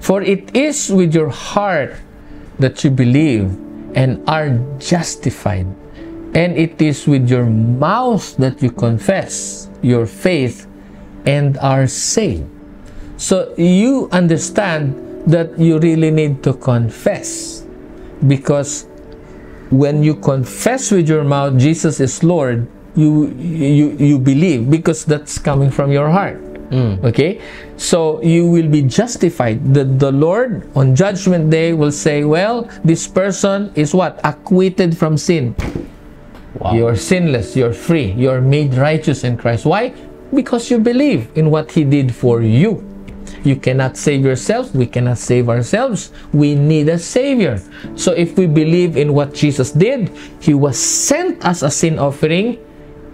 For it is with your heart that you believe and are justified, and it is with your mouth that you confess your faith and are saved. So you understand that you really need to confess because when you confess with your mouth Jesus is Lord, you you you believe because that's coming from your heart. Hmm. Okay? So you will be justified. The the Lord on judgment day will say, Well, this person is what? Acquitted from sin. Wow. You're sinless, you're free, you're made righteous in Christ. Why? Because you believe in what He did for you. You cannot save yourself, we cannot save ourselves. We need a Savior. So if we believe in what Jesus did, He was sent as a sin offering,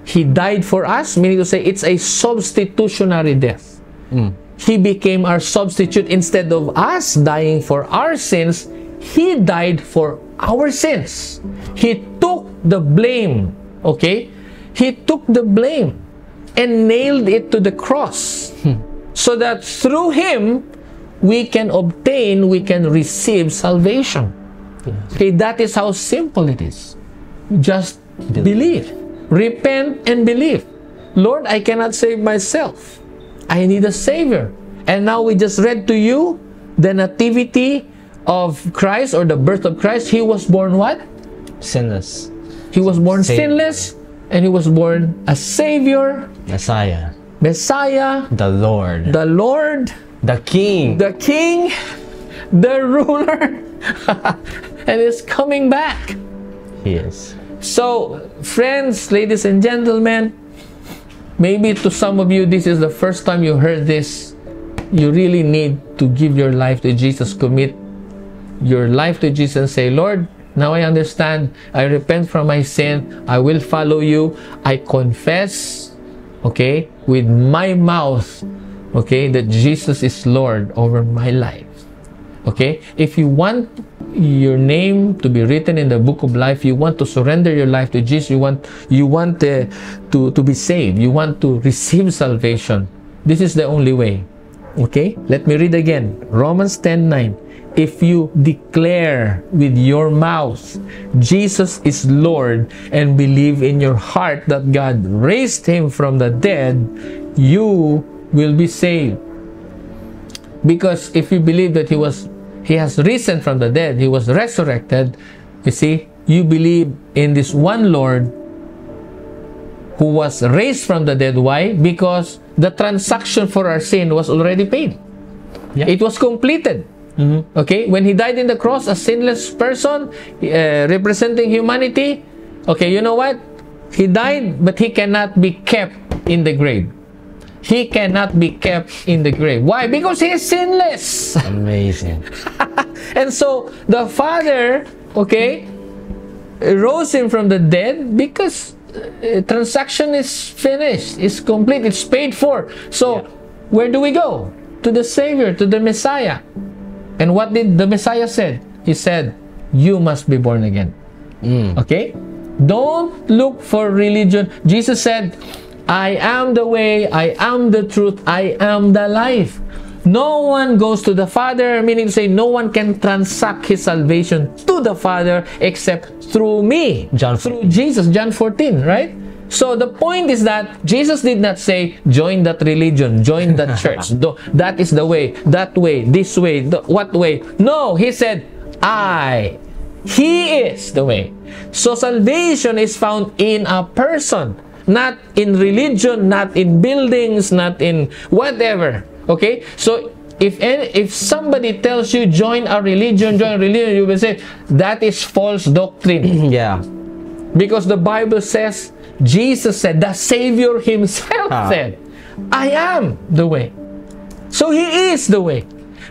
He died for us, meaning to say it's a substitutionary death. Hmm. He became our substitute instead of us dying for our sins. He died for our sins. He took the blame, okay? He took the blame and nailed it to the cross hmm. So that through Him we can obtain, we can receive salvation. Okay, that is how simple it is. Just believe. Repent and believe. Lord, I cannot save myself. I need a Savior. And now we just read to you the nativity of Christ or the birth of Christ. He was born what? Sinless. He was born Savior. sinless and he was born a Savior, Messiah. Messiah, The Lord. the Lord, The King. the King, the ruler, and is coming back. he is. So, friends, ladies and gentlemen, maybe to some of you this is the first time you heard this. You really need to give your life to Jesus, commit your life to Jesus and say, Lord, now I understand. I repent from my sin. I will follow you. I confess, okay, with my mouth, okay, that Jesus is Lord over my life. Okay? If you want your name to be written in the book of life, you want to surrender your life to Jesus, you want you want uh, to to be saved, you want to receive salvation. This is the only way. Okay? Let me read again. Romans 10:9. If you declare with your mouth Jesus is Lord and believe in your heart that God raised him from the dead, you will be saved. Because if you believe that he was he has risen from the dead, he was resurrected, you see, you believe in this one Lord who was raised from the dead. Why? Because the transaction for our sin was already paid. Yeah. It was completed. Okay, when he died in the cross, a sinless person uh, representing humanity. Okay, you know what? He died, but he cannot be kept in the grave. He cannot be kept in the grave. Why? Because he is sinless. Amazing. And so the Father, okay, rose him from the dead because uh, transaction is finished, it's complete, it's paid for. So Yeah. where do we go? To the Savior, to the Messiah. And what did the Messiah said? He said, "You must be born again." Mm. Okay? Don't look for religion. Jesus said, I am the way, I am the truth, I am the life. No one goes to the Father, meaning to say, no one can transact his salvation to the Father except through me. John through Jesus, John 14, right? So the point is that Jesus did not say, join that religion, join that church. That is the way, that way, this way, the, what way. No, he said, I. He is the way. So salvation is found in a person, not in religion, not in buildings, not in whatever. Okay? So if any, if somebody tells you join a religion, join a religion, you will say that is false doctrine. yeah. Because the Bible says, Jesus said, the Savior Himself Ah. said, I am the way. So He is the way.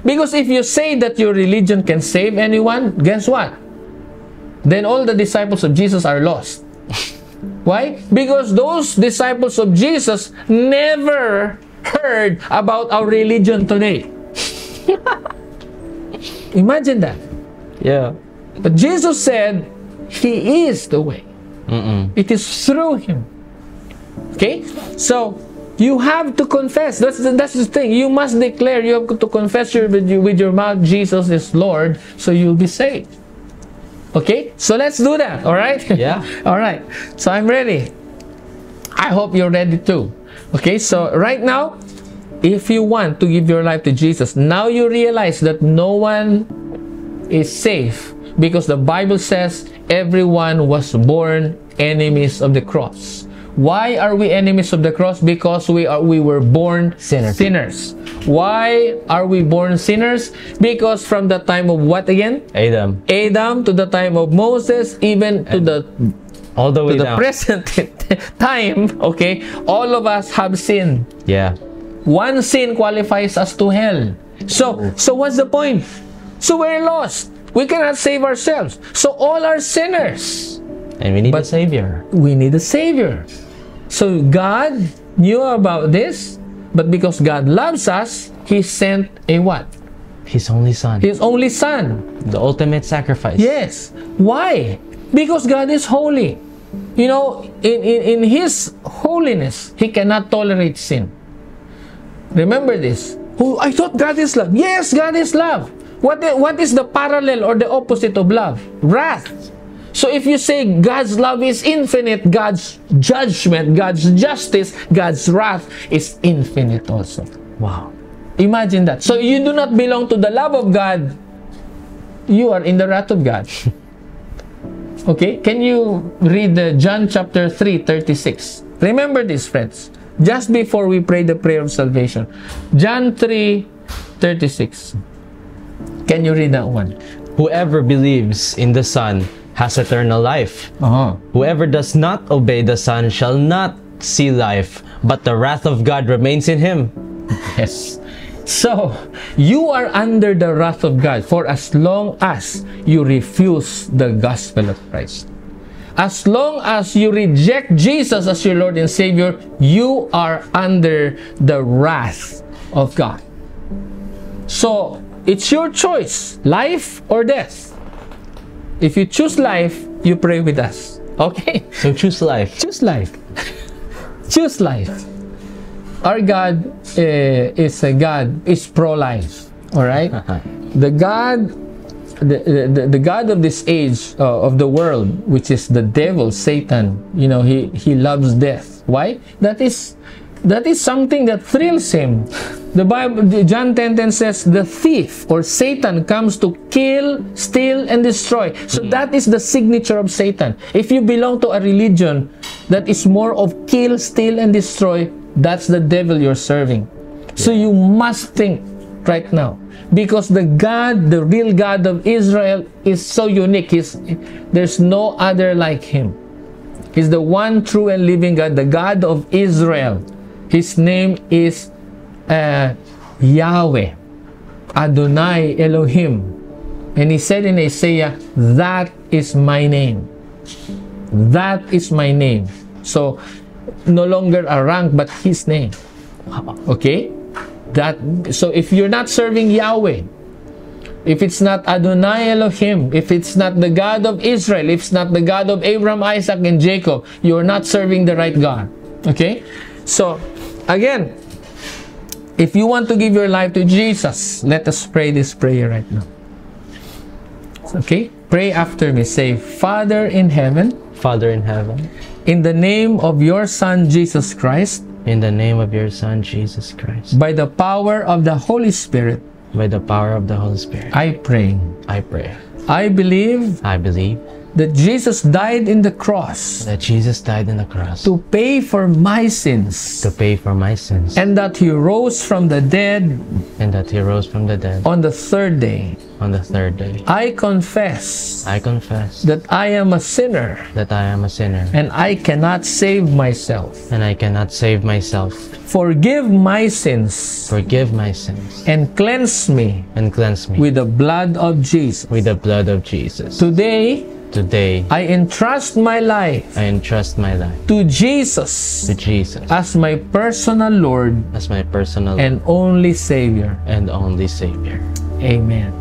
Because if you say that your religion can save anyone, guess what? Then all the disciples of Jesus are lost. Why? Because those disciples of Jesus never heard about our religion today. Imagine that. Yeah. But Jesus said, He is the way. Mm-mm. It is through him. Okay? So you have to confess. That's the, that's the thing. You must declare. You have to confess your, with, your, with your mouth Jesus is Lord, so you'll be saved. Okay? So let's do that. All right? Yeah. all right. So I'm ready. I hope you're ready too. Okay? So right now, if you want to give your life to Jesus, now you realize that no one is safe because the Bible says everyone was born enemies of the cross. Why are we enemies of the cross? Because we are we were born Sinners. sinners. Why are we born sinners? Because from the time of what again? Adam. Adam to the time of Moses, even to the All the way to the down. present time, okay, all of us have sinned. yeah. One sin qualifies us to hell. So, oh. so what's the point? So we're lost. We cannot save ourselves. So all are sinners. And we need But- a savior. We need a savior. So God knew about this, but because God loves us, He sent a what? His only son. His only Son. the ultimate sacrifice. Yes. Why? Because God is holy. you know, in, in, in His holiness, He cannot tolerate sin. Remember this. Who I thought God is love. Yes, God is love. What, what is the parallel or the opposite of love? Wrath. So if you say God's love is infinite, God's judgment, God's justice, God's wrath is infinite also. Wow. Imagine that. So you do not belong to the love of God. You are in the wrath of God. okay? Can you read the John chapter 3, 36? Remember this, friends. Just before we pray the prayer of salvation. John 3, 36. Can you read that one? Whoever believes in the Son has eternal life. Uh-huh. Whoever does not obey the Son shall not see life, but the wrath of God remains in him. Yes. So, you are under the wrath of God for as long as you refuse the gospel of Christ. As long as you reject Jesus as your Lord and Savior, you are under the wrath of God. So, it's your choice, life or death. If you choose life, you pray with us. Okay? So choose life. Choose life. choose life. Our God uh, is a God is pro-life. All right. the God, the, the, the God of this age uh, of the world, which is the devil, Satan. You know, he he loves death. Why? That is that is something that thrills him. The Bible, John 10:10 says, "The thief or Satan comes to kill, steal, and destroy." So that is the signature of Satan. If you belong to a religion that is more of kill, steal, and destroy, that's the devil you're serving. So you must think right now, because the God, the real God of Israel, is so unique. He's, there's no other like Him. He's the one true and living God, the God of Israel. His name is uh, Yahweh, Adonai Elohim. And he said in Isaiah, That is my name. That is my name. So, no longer a rank, but his name. Okay? That so if you're not serving Yahweh, if it's not Adonai Elohim, if it's not the God of Israel, if it's not the God of Abraham, Isaac, and Jacob, you're not serving the right God. Okay? So, again, if you want to give your life to Jesus, let us pray this prayer right now. Okay? Pray after me. Say, Father in heaven, Father in heaven, in the name of your Son Jesus Christ, in the name of your Son Jesus Christ, by the power of the Holy Spirit, by the power of the Holy Spirit, I pray. I pray. I believe I believe that Jesus died in the cross that Jesus died on the cross to pay for my sins to pay for my sins, and that he rose from the dead and that he rose from the dead on the third day. on the third day. I confess I confess that I am a sinner that I am a sinner and I cannot save myself. and I cannot save myself. Forgive my sins Forgive my sins and cleanse me and cleanse me with the blood of Jesus. with the blood of Jesus. Today, Today, I entrust my life I entrust my life to Jesus to Jesus as my personal Lord as my personal and only Savior. and only Savior. Amen.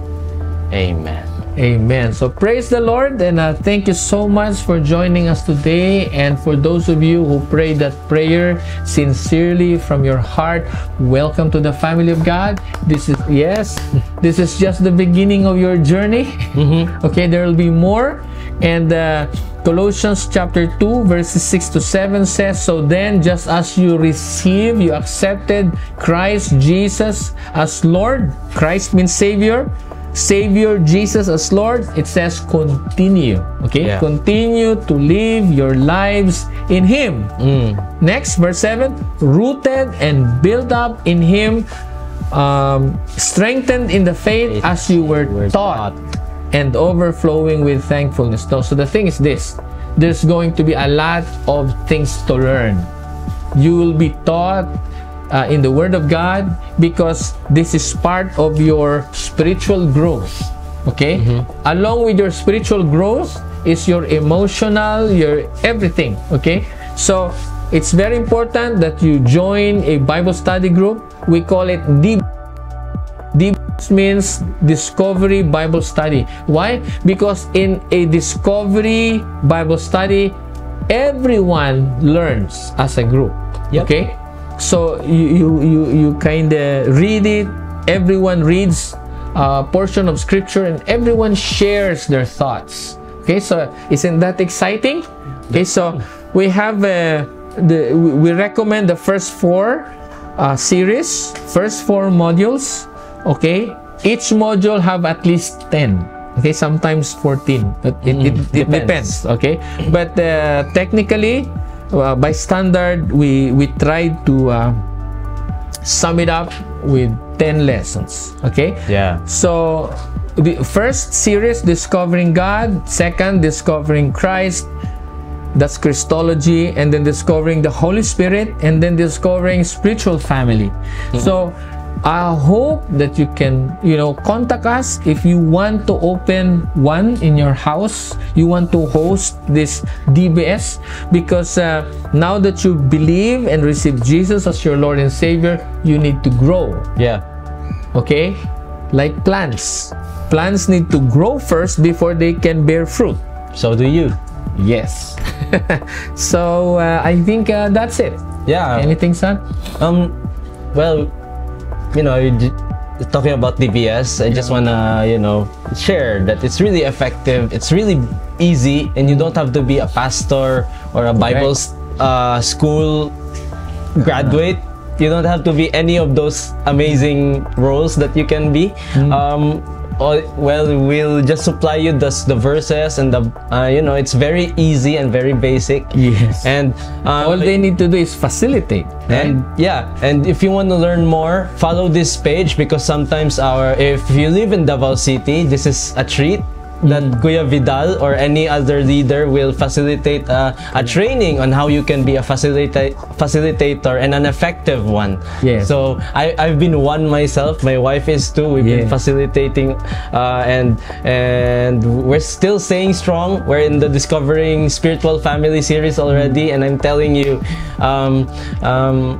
Amen. Amen. So praise the Lord and uh, thank you so much for joining us today. And for those of you who prayed that prayer sincerely from your heart, welcome to the family of God. This is, yes, this is just the beginning of your journey. Okay, there will be more. And uh, Colossians chapter 2, verses 6 to 7 says, So then, just as you receive, you accepted Christ Jesus as Lord, Christ means Savior. Savior Jesus as Lord, it says continue. Okay? Yeah. Continue to live your lives in Him. Next, verse 7 rooted and built up in Him, um, strengthened in the faith as you were Were taught, and overflowing with thankfulness. No, so the thing is this there's going to be a lot of things to learn. You will be taught uh, in the Word of God because this is part of your spiritual growth. Okay? Along with your spiritual growth is your emotional, your everything. Okay? So it's very important that you join a Bible study group. We call it deep D means Discovery Bible Study. Why? Because in a Discovery Bible Study, everyone learns as a group. Yep. Okay? So you you you, you kind of read it, everyone reads a portion of scripture and everyone shares their thoughts. Okay? So isn't that exciting? Okay, so we have uh, the we we recommend the first four uh, series, first four modules. Okay, each module have at least 10 okay? Sometimes 14 but it, it, it depends. depends. okay? But uh, technically uh, by standard we we try to uh, sum it up with 10 lessons. Okay? Yeah. so the first series discovering god. Second discovering christ. That's Christology, and then discovering the Holy Spirit, and then discovering spiritual family. So I hope that you can, you know, contact us if you want to open one in your house. You want to host this DBS because uh, now that you believe and receive Jesus as your Lord and Savior, you need to grow Yeah. okay like plants plants need to grow first before they can bear fruit So do you. yes so uh, i think uh, that's it Yeah. anything son Um, well, you know, talking about DBS, I just wanna, you know, share that it's really effective. It's really easy, and you don't have to be a pastor or a Bible s- uh, school graduate. You don't have to be any of those amazing roles that you can be. Um, all, well, we'll just supply you the, the verses and the, uh, you know, it's very easy and very basic. Yes. And uh, all they need to do is facilitate right? and yeah, and if you want to learn more, follow this page because sometimes our if you live in Davao City, this is a treat that Mm. Kuya Vidal or any other leader will facilitate uh, a training on how you can be a facilita- facilitator and an effective one. Yes. So I, I've been one myself. My wife is too. We've been facilitating, uh, and and we're still staying strong. We're in the discovering spiritual family series already, and I'm telling you, um, um,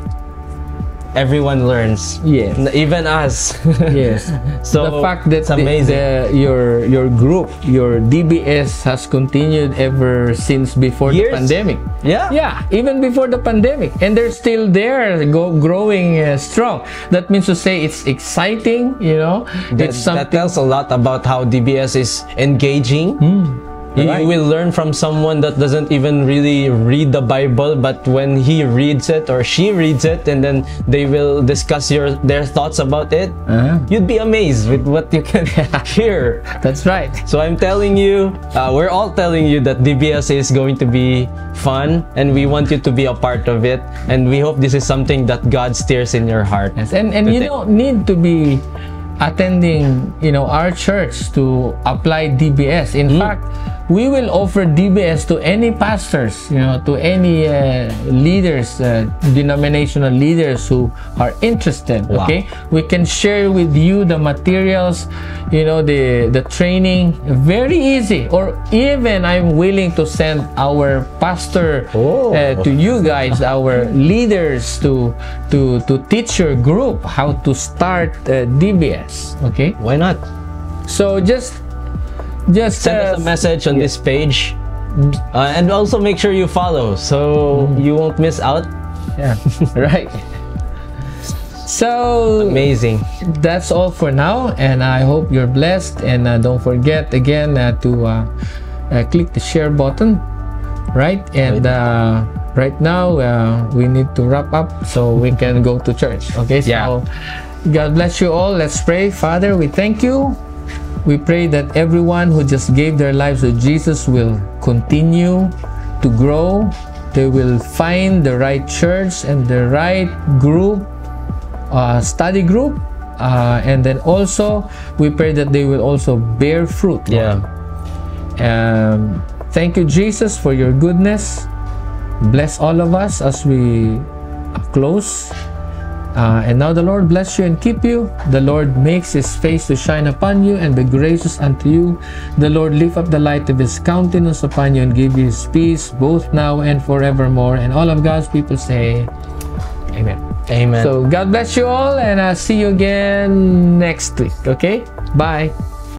everyone learns. Yes. Even us. yes So, the fact that the- amazing. the- your your group your dbs has continued ever since before Years? the pandemic yeah. Yeah, even before the pandemic, and they're still there, go, growing uh, strong. That means to say it's exciting, you know. That, it's that tells a lot about how DBS is engaging. You, Right. will learn from someone that doesn't even really read the Bible, but when he reads it or she reads it, and then they will discuss your their thoughts about it, Uh-huh. you'd be amazed with what you can hear. That's right. So I'm telling you, uh, we're all telling you that DBS is going to be fun, and we want you to be a part of it. And we hope this is something that God steers in your heart. Yes, and and you take. don't need to be attending, you know, our church to apply DBS. In Hmm. fact, we will offer DBS to any pastors, you know, to any uh, leaders, uh, denominational leaders who are interested. Wow. Okay, we can share with you the materials, you know, the the training. Very easy. Or even I'm willing to send our pastor Oh. uh, to you guys, our leaders, to to to teach your group how to start uh, DBS. Okay, Why not? so just just send uh, us a message on this page uh, and also make sure you follow so you won't miss out yeah, right. So amazing that's all for now, and I hope you're blessed. And uh, don't forget again uh, to uh, uh, click the share button, right? And uh, right now uh, we need to wrap up so we can go to church. Okay, so Yeah. God bless you all. Let's pray. Father, we thank you. We pray that everyone who just gave their lives to Jesus will continue to grow. They will find the right church and the right group uh, study group uh, and then also we pray that they will also bear fruit yeah. Um, thank you jesus for your goodness. Bless all of us as we close uh, and now the lord bless you and keep you the lord makes his face to shine upon you and be gracious unto you the lord lift up the light of his countenance upon you and give you his peace both now and forevermore and all of god's people say amen amen so God bless you all and I'll see you again next week. Okay? Bye.